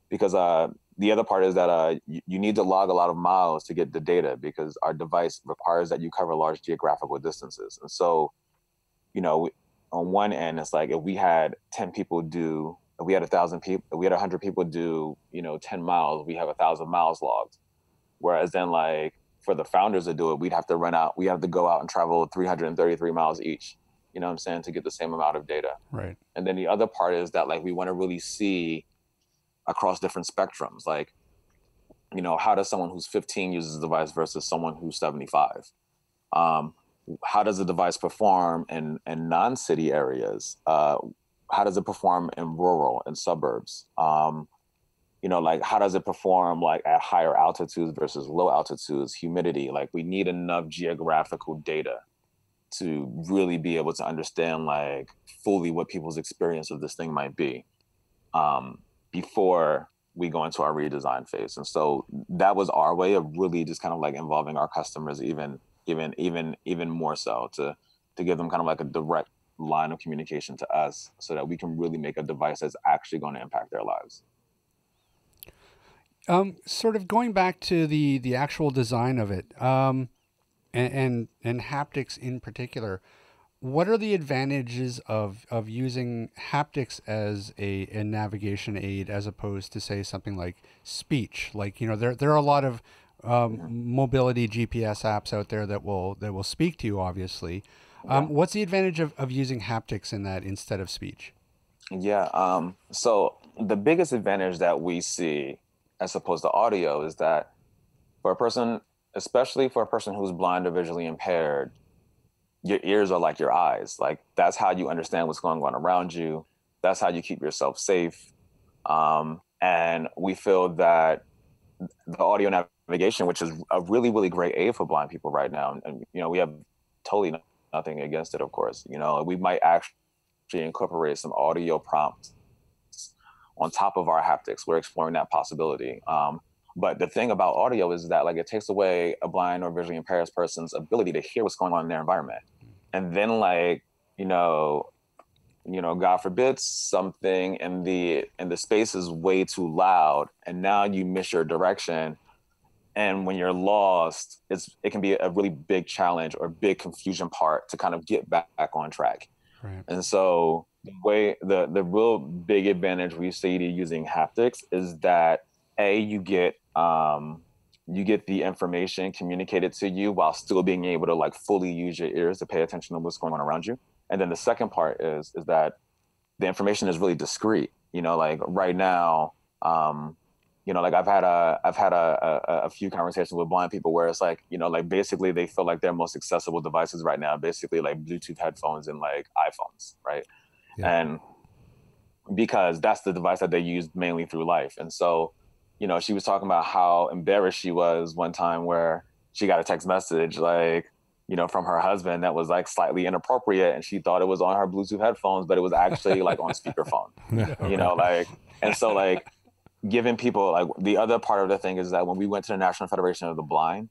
because uh, the other part is that uh, you, you, need to log a lot of miles to get the data because our device requires that you cover large geographical distances. And so you know on one end, it's like if we had 10 people do, if we had a thousand people, if we had a hundred people do, you know, 10 miles, we have a thousand miles logged. Whereas then like for the founders to do it, we'd have to run out, we have to go out and travel 333 miles each, you know what I'm saying, to get the same amount of data. Right. And then the other part is that like we want to really see across different spectrums. Like, you know, how does someone who's 15 uses the device versus someone who's 75? Um, how does the device perform in, in non-city areas? Uh, how does it perform in rural and suburbs? Um, you know, like how does it perform like at higher altitudes versus low altitudes, humidity? Like we need enough geographical data to really be able to understand like fully what people's experience of this thing might be um, before we go into our redesign phase. And so that was our way of really just kind of like involving our customers even even even even more so to to give them kind of like a direct line of communication to us so that we can really make a device that's actually going to impact their lives. Um, sort of going back to the the actual design of it um, and, and and haptics in particular what are the advantages of of using haptics as a, a navigation aid as opposed to say something like speech? Like you know there there are a lot of um, mobility GPS apps out there that will that will speak to you. Obviously, um, what's the advantage of, of using haptics in that instead of speech? Yeah. Um, so the biggest advantage that we see, as opposed to audio, is that for a person, especially for a person who's blind or visually impaired, your ears are like your eyes. Like that's how you understand what's going on around you. That's how you keep yourself safe. Um, and we feel that the audio navigation, which is a really, really great aid for blind people right now. And, you know, we have totally nothing against it, of course. You know, we might actually incorporate some audio prompts on top of our haptics. We're exploring that possibility. Um, but the thing about audio is that like it takes away a blind or visually impaired person's ability to hear what's going on in their environment. And then like, you know, you know, God forbid something in the in the space is way too loud and now you miss your direction. And when you're lost, it's it can be a really big challenge or big confusion part to kind of get back, back on track. Right. And so the way the the real big advantage we see to using haptics is that a you get um you get the information communicated to you while still being able to like fully use your ears to pay attention to what's going on around you. And then the second part is is that the information is really discreet. You know, like right now, um, you know, like I've had a I've had a, a, a few conversations with blind people where it's like, you know, like basically they feel like their most accessible devices right now, basically like Bluetooth headphones and like iPhones, right? Yeah. And because that's the device that they use mainly through life. And so, you know, she was talking about how embarrassed she was one time where she got a text message like, you know, from her husband that was like slightly inappropriate and she thought it was on her Bluetooth headphones, but it was actually like on speakerphone. You know, like and so like giving people like the other part of the thing is that when we went to the National Federation of the Blind,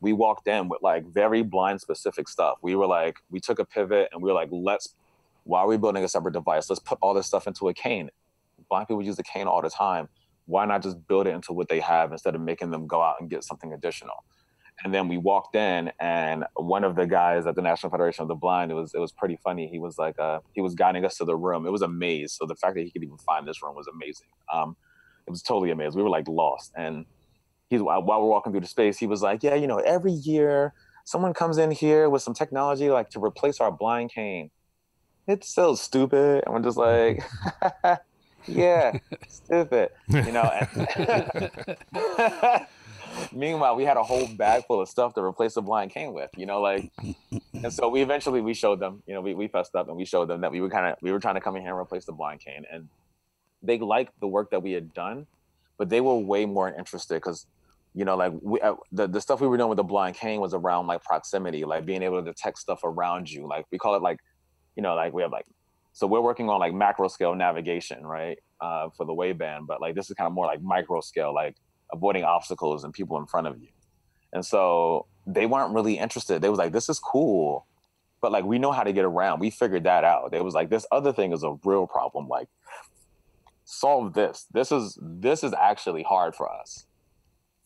we walked in with like very blind specific stuff. We were like, we took a pivot and we were like, let's why are we building a separate device? Let's put all this stuff into a cane. Blind people use the cane all the time. Why not just build it into what they have instead of making them go out and get something additional? And then we walked in, and one of the guys at the National Federation of the Blind, it was it was pretty funny. He was like, uh, he was guiding us to the room. It was a maze, so the fact that he could even find this room was amazing. Um, it was totally amazing. We were like lost, and he's while we're walking through the space, he was like, yeah, you know, every year someone comes in here with some technology like to replace our blind cane. It's so stupid. And we're just like, yeah, stupid. You know. Meanwhile, we had a whole bag full of stuff to replace the blind cane with, you know, like, and so we eventually we showed them, you know, we, we fessed up and we showed them that we were kind of we were trying to come in here and replace the blind cane, and they liked the work that we had done, but they were way more interested because, you know, like we uh, the the stuff we were doing with the blind cane was around like proximity, like being able to detect stuff around you, like we call it like, you know, like we have like, so we're working on like macro scale navigation, right, uh, for the Wayband, but like this is kind of more like micro scale, like avoiding obstacles and people in front of you. And so they weren't really interested. They was like, this is cool, but like we know how to get around. We figured that out. They was like, this other thing is a real problem. Like, solve this. This is this is actually hard for us.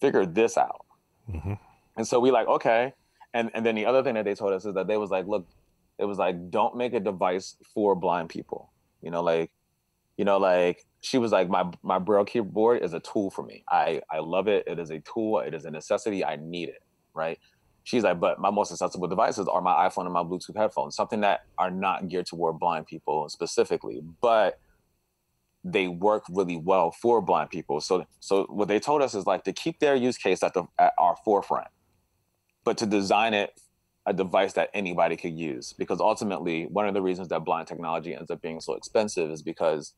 Figure this out. hmm And so we like, okay. And and then the other thing that they told us is that they was like, look, it was like, don't make a device for blind people. You know, like, you know, like she was like, my my braille keyboard is a tool for me. I I love it. It is a tool. It is a necessity. I need it. Right. She's like, but my most accessible devices are my iPhone and my Bluetooth headphones, something that are not geared toward blind people specifically, but they work really well for blind people. So so what they told us is like to keep their use case at the at our forefront, but to design it a device that anybody could use. Because ultimately, one of the reasons that blind technology ends up being so expensive is because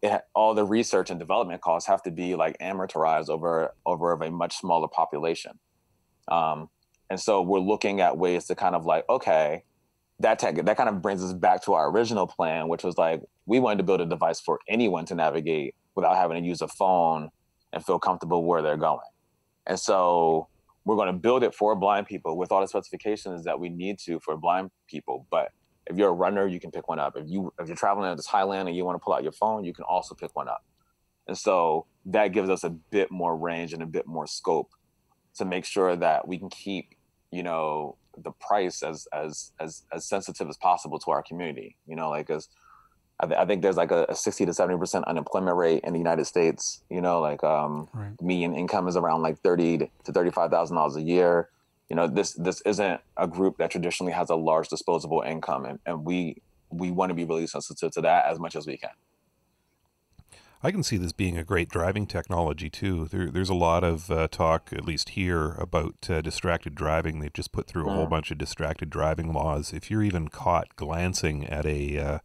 it all the research and development costs have to be like amortized over over of a much smaller population. Um, and so we're looking at ways to kind of like, okay, that tech that kind of brings us back to our original plan, which was like we wanted to build a device for anyone to navigate without having to use a phone and feel comfortable where they're going. And so we're going to build it for blind people with all the specifications that we need to for blind people. But if you're a runner, you can pick one up. If you if you're traveling to Thailand and you want to pull out your phone, you can also pick one up. And so that gives us a bit more range and a bit more scope to make sure that we can keep, you know, the price as as as as sensitive as possible to our community. You know, like as I, th- I think there's like a, a 60 to 70 percent unemployment rate in the United States. You know, like um, Right. median income is around like 30 to 35 thousand dollars a year. You know, this this isn't a group that traditionally has a large disposable income, and, and we we want to be really sensitive to that as much as we can. I can see this being a great driving technology too. There, there's a lot of uh, talk, at least here, about uh, distracted driving. They've just put through a whole Mm. bunch of distracted driving laws. If you're even caught glancing at a uh,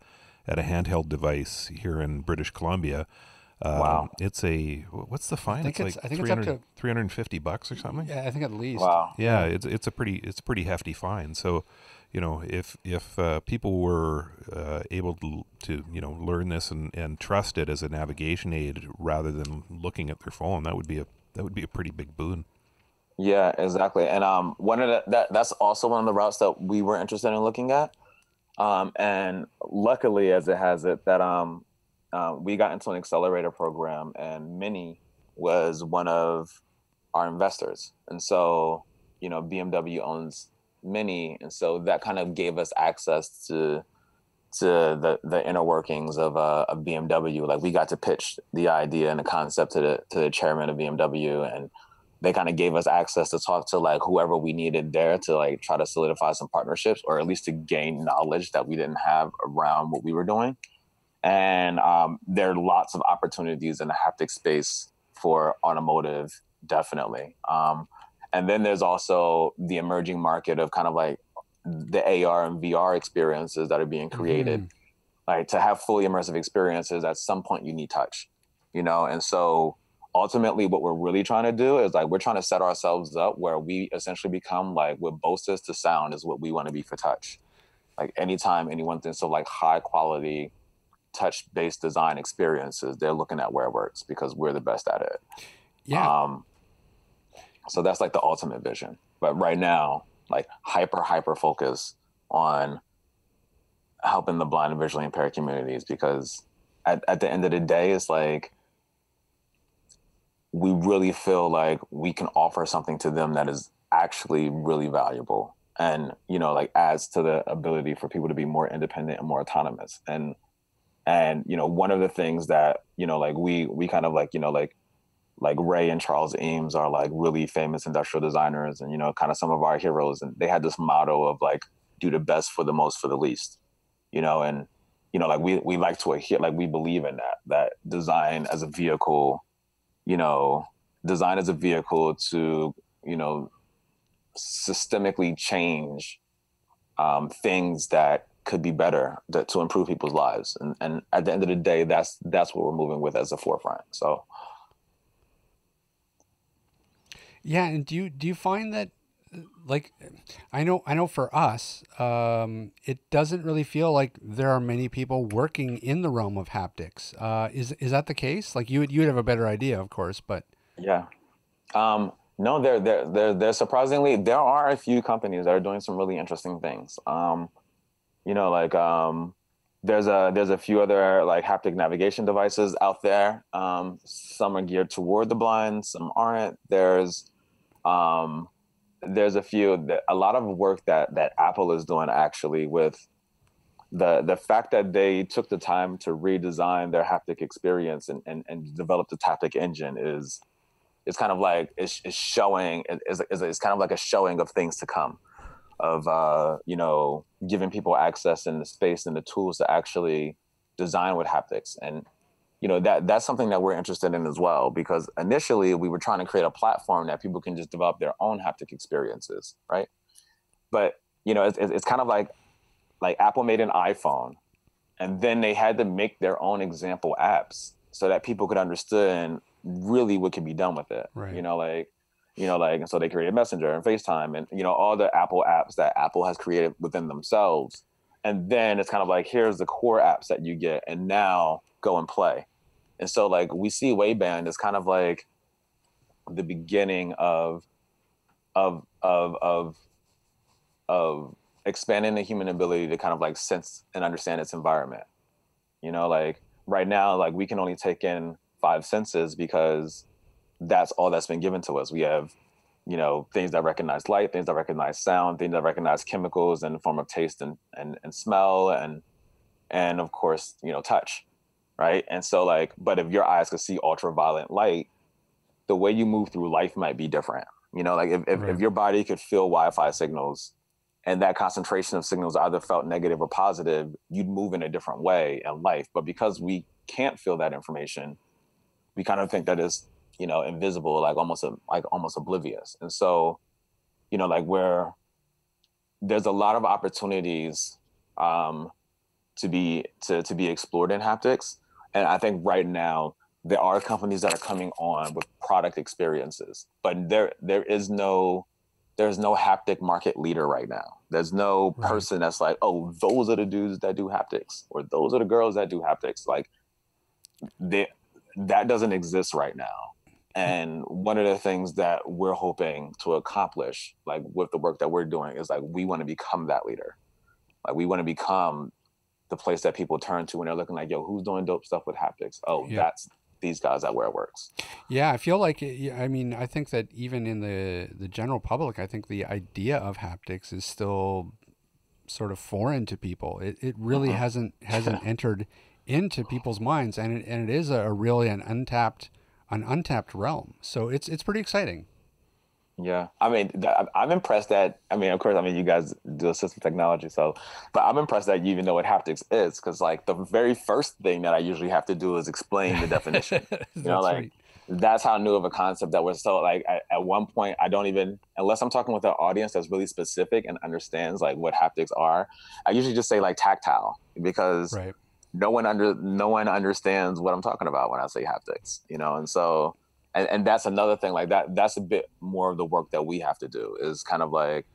at a handheld device here in British Columbia, um, Wow. it's a what's the fine? think it's it's- like I think it's up to- 350 bucks or something. Yeah, I think at least. Wow. Yeah, it's it's a pretty it's a pretty hefty fine. So, you know, if if uh, people were uh, able to, to you know learn this and, and trust it as a navigation aid rather than looking at their phone, that would be a that would be a pretty big boon. Yeah, exactly. And um, one of the, that that's also one of the routes that we were interested in looking at. Um, and luckily, as it has it, that um, uh, we got into an accelerator program, and Mini was one of our investors. And so, you know, BMW owns Mini, and so that kind of gave us access to to the the inner workings of uh, of BMW. Like we got to pitch the idea and the concept to the to the chairman of BMW, and they kind of gave us access to talk to like whoever we needed there to like try to solidify some partnerships or at least to gain knowledge that we didn't have around what we were doing. And um, there are lots of opportunities in the haptic space for automotive, definitely. Um, and then there's also the emerging market of kind of like the AR and VR experiences that are being created. Mm-hmm. Like to have fully immersive experiences, at some point you need touch, you know. And so ultimately, what we're really trying to do is like we're trying to set ourselves up where we essentially become like what Bose is to sound is what we want to be for touch. Like anytime anyone thinks of like high quality touch based design experiences, they're looking at WearWorks because we're the best at it. Yeah. Um, so that's like the ultimate vision. But right now, like hyper hyper focus on helping the blind and visually impaired communities because at, at the end of the day it's like we really feel like we can offer something to them that is actually really valuable. And you know like adds to the ability for people to be more independent and more autonomous. And and you know one of the things that you know like we we kind of like you know like like Ray and Charles Eames are like really famous industrial designers and you know kind of some of our heroes. And they had this motto of like do the best for the most for the least you know? And you know like we we like to hear like we believe in that that design as a vehicle you know design as a vehicle to you know systemically change um, things that could be better to, to improve people's lives. And and at the end of the day that's that's what we're moving with as a forefront. So Yeah, and do you do you find that like I know I know for us, um, it doesn't really feel like there are many people working in the realm of haptics. Uh, is is that the case? Like you would you would have a better idea, of course, but yeah. Um, no, there there there there surprisingly there are a few companies that are doing some really interesting things. Um, you know, like um, there's a there's a few other like haptic navigation devices out there. Um, some are geared toward the blind, some aren't. There's um, there's a few that a lot of work that that Apple is doing actually with the the fact that they took the time to redesign their haptic experience and and, and develop the haptic engine is it's kind of like it's, it's showing is it's kind of like a showing of things to come of uh, you know giving people access and the space and the tools to actually design with haptics. And you know that that's something that we're interested in as well because initially we were trying to create a platform that people can just develop their own haptic experiences right but you know it's, it's kind of like like apple made an iphone and then they had to make their own example apps so that people could understand really what can be done with it right. you know like you know, like, and so they created Messenger and FaceTime and, you know, all the Apple apps that Apple has created within themselves. And then it's kind of like, here's the core apps that you get, and now go and play. And so, like, we see Wayband as kind of like the beginning of, of, of, of, of expanding the human ability to kind of like sense and understand its environment. You know, like right now, like we can only take in five senses because that's all that's been given to us. We have, you know, things that recognize light, things that recognize sound, things that recognize chemicals in the form of taste and and, and smell and and of course, you know, touch. Right. And so like, but if your eyes could see ultraviolet light, the way you move through life might be different. You know, like if, if, right. if your body could feel Wi-Fi signals and that concentration of signals either felt negative or positive, you'd move in a different way in life. But because we can't feel that information, we kind of think that is you know invisible like almost a, like almost oblivious and so you know like where there's a lot of opportunities um, to be to, to be explored in haptics and i think right now there are companies that are coming on with product experiences but there there is no there's no haptic market leader right now. There's no Right. person that's like, oh, those are the dudes that do haptics, or those are the girls that do haptics. Like, they, that doesn't exist right now. And one of the things that we're hoping to accomplish, like with the work that we're doing, is like we want to become that leader. Like we want to become the place that people turn to when they're looking like, yo, who's doing dope stuff with haptics? Oh, Yeah. that's these guys at WearWorks. Yeah, I feel like it- I mean, I think that even in the the general public, I think the idea of haptics is still sort of foreign to people. It it really Mhm. hasn't hasn't entered into people's minds, and it, and it is a, really an untapped an untapped realm. So it's it's pretty exciting. Yeah, I mean, I'm- I'm impressed that. I mean, of course, I mean, you guys do assistive technology, so, but I'm impressed that you even know what haptics is, because like the very first thing that I usually have to do is explain the definition. You know, like right. that's how new of a concept that was. So, like at, at one point, I don't even unless I'm talking with an audience that's really specific and understands like what haptics are. I usually just say like tactile because Right. no one under no one understands what I'm talking about when I say haptics, you know, and so and, and that's another thing like that that's a bit more of the work that we have to do is kind of like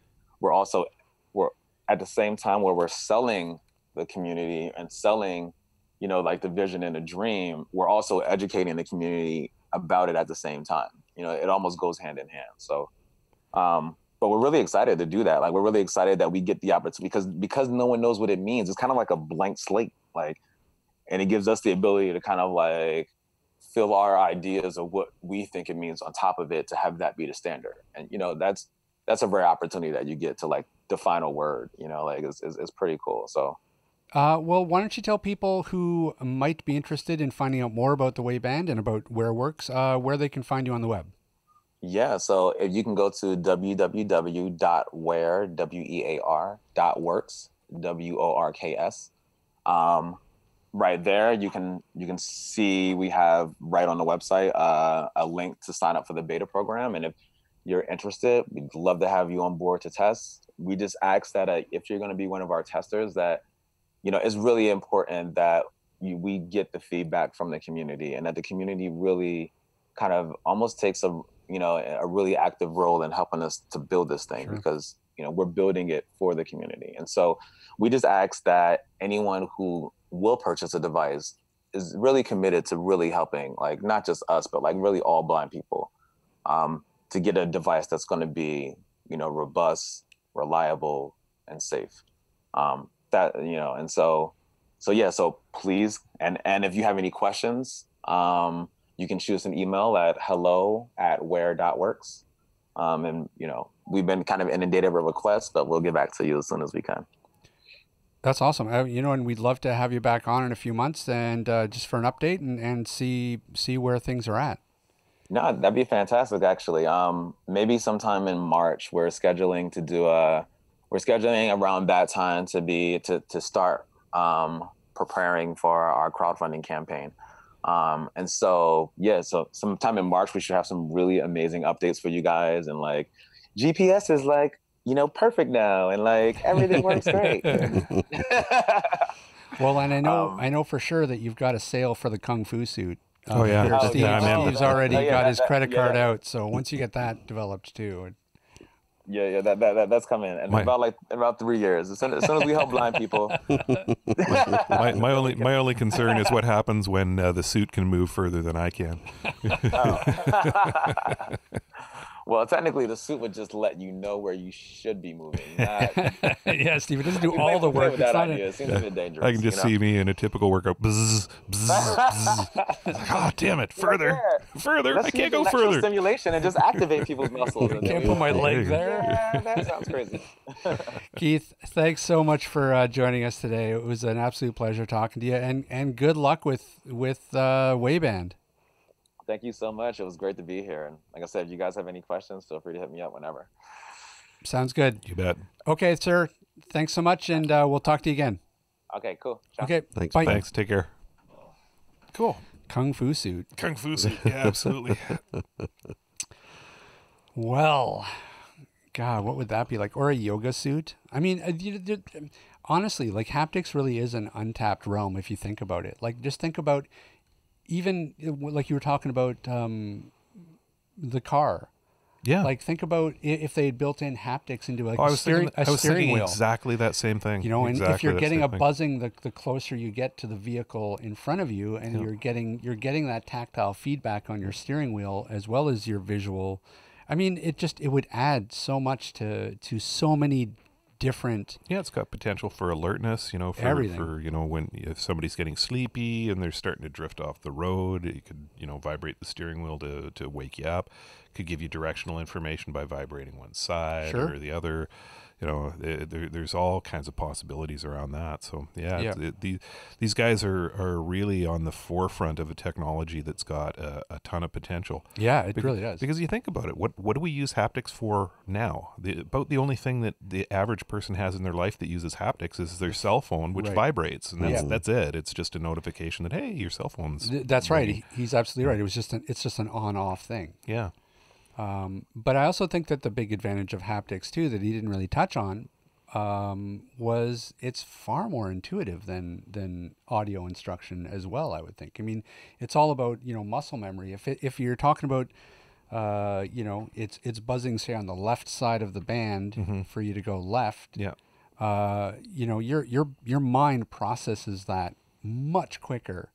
we're also we're at the same time where we're selling the community and selling you know like the vision and the dream we're also educating the community about it at the same time. You know it almost goes hand in hand. So um but we're really excited to do that. Like we're really excited that we get the opportunity because because no one knows what it means. It's kind of like a blank slate like and it gives us the ability to kind of like fill our ideas of what we think it means on top of it to have that be the standard and you know that's that's a rare opportunity that you get to like define a word you know like it's, it's, it's pretty cool so Uh, well, why don't you tell people who might be interested in finding out more about the Wayband and about WearWorks, uh, where they can find you on the web? Yeah, so if you can go to www.wear w e a r dot works w o r k s, um, right there you can you can see we have right on the website uh, a link to sign up for the beta program, and if you're interested, we'd love to have you on board to test. We just ask that uh, if you're going to be one of our testers, that you know it's really important that you, we get the feedback from the community, and that the community really kind of almost takes a you know a really active role in helping us to build this thing Sure. because you know we're building it for the community and so we just ask that anyone who will purchase a device is really committed to really helping like not just us but like really all blind people um, to get a device that's going to be you know robust reliable and safe um, that you know and so so yeah so please and and if you have any questions um, you can shoot us an email at hello at wear.works. Um, and, you know, we've been kind of inundated with requests, but we'll get back to you as soon as we can. That's awesome. Uh, you know, and we'd love to have you back on in a few months and uh, just for an update and, and see see where things are at. No, that'd be fantastic, actually. Um, maybe sometime in March, we're scheduling to do a, we're scheduling around that time to be, to, to start um, preparing for our crowdfunding campaign. Um, and so, yeah, so sometime in March, we should have some really amazing updates for you guys. And like, GPS is like, you know, perfect now. And like, everything works great. Well, and I know Um, I know for sure that you've got a sale for the kung fu suit. Uh, Oh, yeah. Oh, Steve, yeah, Steve's already Oh, yeah, got that- his that- credit card yeah. out. So once you get that developed too, it- Yeah, yeah, that, that, that that's coming in My- about like in about three years. As soon as, soon as we help blind people. my, my only my only concern is what happens when uh, the suit can move further than I can. Well, technically, the suit would just let you know where you should be moving. Not, yeah, Steve, it doesn't do all the work. It's that not a- It seems a bit dangerous. I can just you know? see me in a typical workout. Bzz, bzz, bzz. It's oh, damn it! Further, Yeah. further! Let's I can't go electrical further. Stimulation and just activate people's muscles. and Can't then put we- my There leg there. Yeah, that sounds crazy. Keith, thanks so much for uh, joining us today. It was an absolute pleasure talking to you, and and good luck with with uh, Wayband. Thank you so much. It was great to be here. And like I said, if you guys have any questions, feel free to hit me up whenever. Sounds good. You bet. Okay, sir. Thanks so much, and uh, we'll talk to you again. Okay, cool. Ciao. Okay. Thanks, Bye. Thanks. Take care. Cool. Kung Fu suit. Kung Fu suit. Yeah, absolutely. Well, God, what would that be like? Or a yoga suit? I mean, uh, you- you- honestly, like haptics really is an untapped realm if you think about it. Like, just think about even uh, like you were talking about um, the car. Yeah. Like think about if they had built in haptics into like Oh, I a was steering, thinking, a I was steering thinking wheel. exactly that same thing. You know, and if you're getting a buzzing, the, the closer you get to the vehicle in front of you, and you're getting you're getting that tactile feedback on your steering wheel as well as your visual. I mean, it just it would add so much to to so many different. Yeah, it's got potential for alertness, you know, for, Everything. for you know when if somebody's getting sleepy and they're starting to drift off the road, it could you know vibrate the steering wheel to to wake you up. Could give you directional information by vibrating one side Sure. or the other. You know, eh, there, there's all kinds of possibilities around that. So yeah, Yeah. It, the, these guys are are really on the forefront of a technology that's got a, a ton of potential. Yeah, it Bec- really does. Because you think about it, what what do we use haptics for now? The, about the only thing that the average person has in their life that uses haptics is their cell phone, which Right. vibrates, and that's Yeah. that's it. It's just a notification that hey, your cell phone's. Th- That's right. He- He's absolutely right. It was just an it's just an on off thing. Yeah, Um, but I also think that the big advantage of haptics too that he didn't really touch on um, was it's far more intuitive than than audio instruction as well. I would think. I mean, it's all about you know muscle memory. If it, if you're talking about uh, you know it's it's buzzing say on the left side of the band for you to go left. yeah, Uh, you know your your your mind processes that much quicker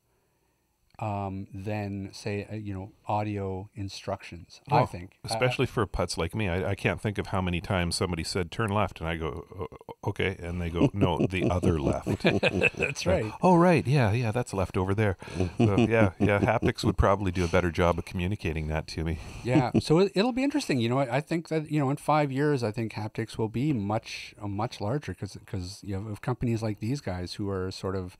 um, than say uh, you know audio instructions. I think I- I- especially for putts like me, I, I can't think of how many times somebody said turn left, and I go okay, and they go no, the other left. That's right. oh right, yeah, yeah, that's left over there. So, yeah, yeah, haptics would probably do a better job of communicating that to me. Yeah. So it, it'll be interesting. You know, I, I think that you know in five years, I think haptics will be much uh, much larger because because you have companies like these guys who are sort of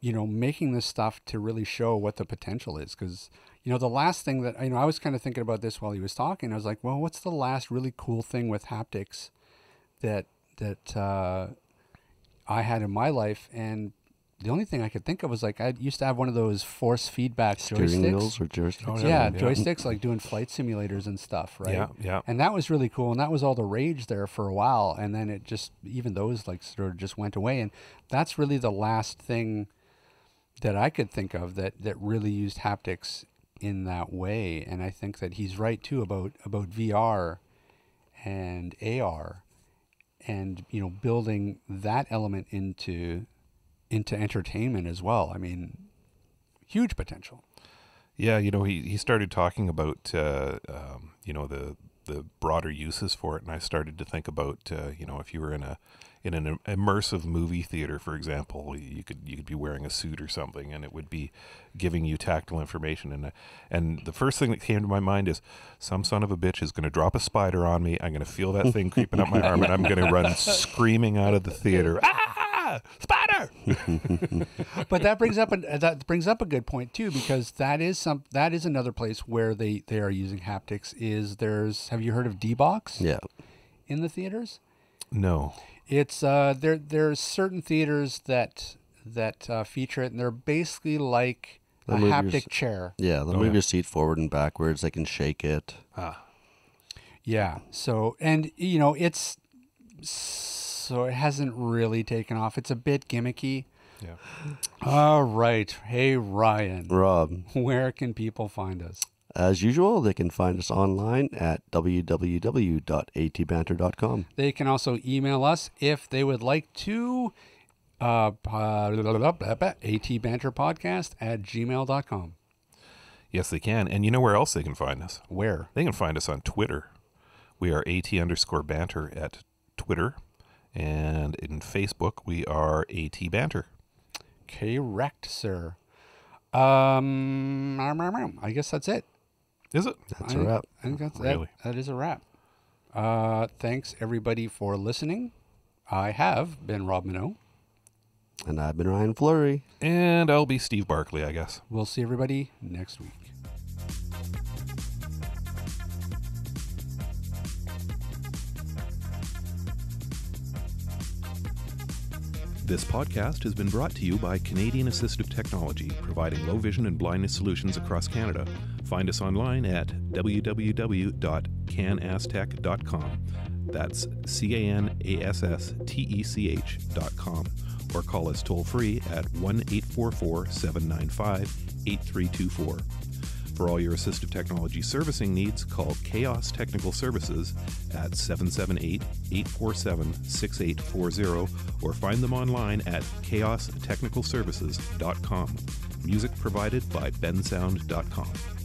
you know making this stuff to really show what the potential is because you know the last thing that you know I was kind of thinking about this while he was talking I was like well what's the last really cool thing with haptics that that uh, I had in my life? And the only thing I could think of was like I used to have one of those force feedback Steering joysticks wheels or joysticks. Oh, yeah, yeah. joysticks like doing flight simulators and stuff, right? Yeah, yeah. And that was really cool, and that was all the rage there for a while, and then it just even those like sort of just went away, and that's really the last thing that I could think of that that really used haptics in that way, and I think that he's right too about about VR and AR, and you know building that element into into entertainment as well. I mean, huge potential. Yeah, you know, he, he started talking about uh, um, you know the the broader uses for it, and I started to think about uh, you know if you were in a in an immersive movie theater, for example, you could you could be wearing a suit or something, and it would be giving you tactile information. And and the first thing that came to my mind is some son of a bitch is going to drop a spider on me. I'm going to feel that thing creeping up my arm, and I'm going to run screaming out of the theater. Ah, spider! but that brings up a, that brings up a good point too because that is some that is another place where they they are using haptics is there's have you heard of D-Box Yeah. in the theaters No. it's uh there there's certain theaters that that uh, feature it and they're basically like a They'll move your haptic s- chair Yeah, they'll Oh, move yeah. your seat forward and backwards. They can shake it. Ah. yeah so and you know it's so it hasn't really taken off it's a bit gimmicky Yeah. all right hey Ryan Rob, where can people find us as usual, they can find us online at www.atbanter.com. They can also email us if they would like to. Uh, atbanterpodcast at gmail.com. Yes, they can. And you know where else they can find us? Where? They can find us on Twitter. We are AT underscore banter at Twitter. And in Facebook, we are AT banter. Correct, sir. Um, I guess that's it. Is it? That's I, a wrap. I think that's Really? that, that is a wrap. Uh, thanks everybody for listening. I have been Rob Mineault. And I've been Ryan Fleury. And I'll be Steve Barclay, I guess. We'll see everybody next week. This podcast has been brought to you by Canadian Assistive Technology, providing low vision and blindness solutions across Canada. Find us online at www.canasstech.com. That's C A N A S S T E C H.com. Or call us toll free at 1 844 795 8324. For all your assistive technology servicing needs, call Chaos Technical Services at 778 847 6840 or find them online at chaostechnicalservices.com. Music provided by bensound.com.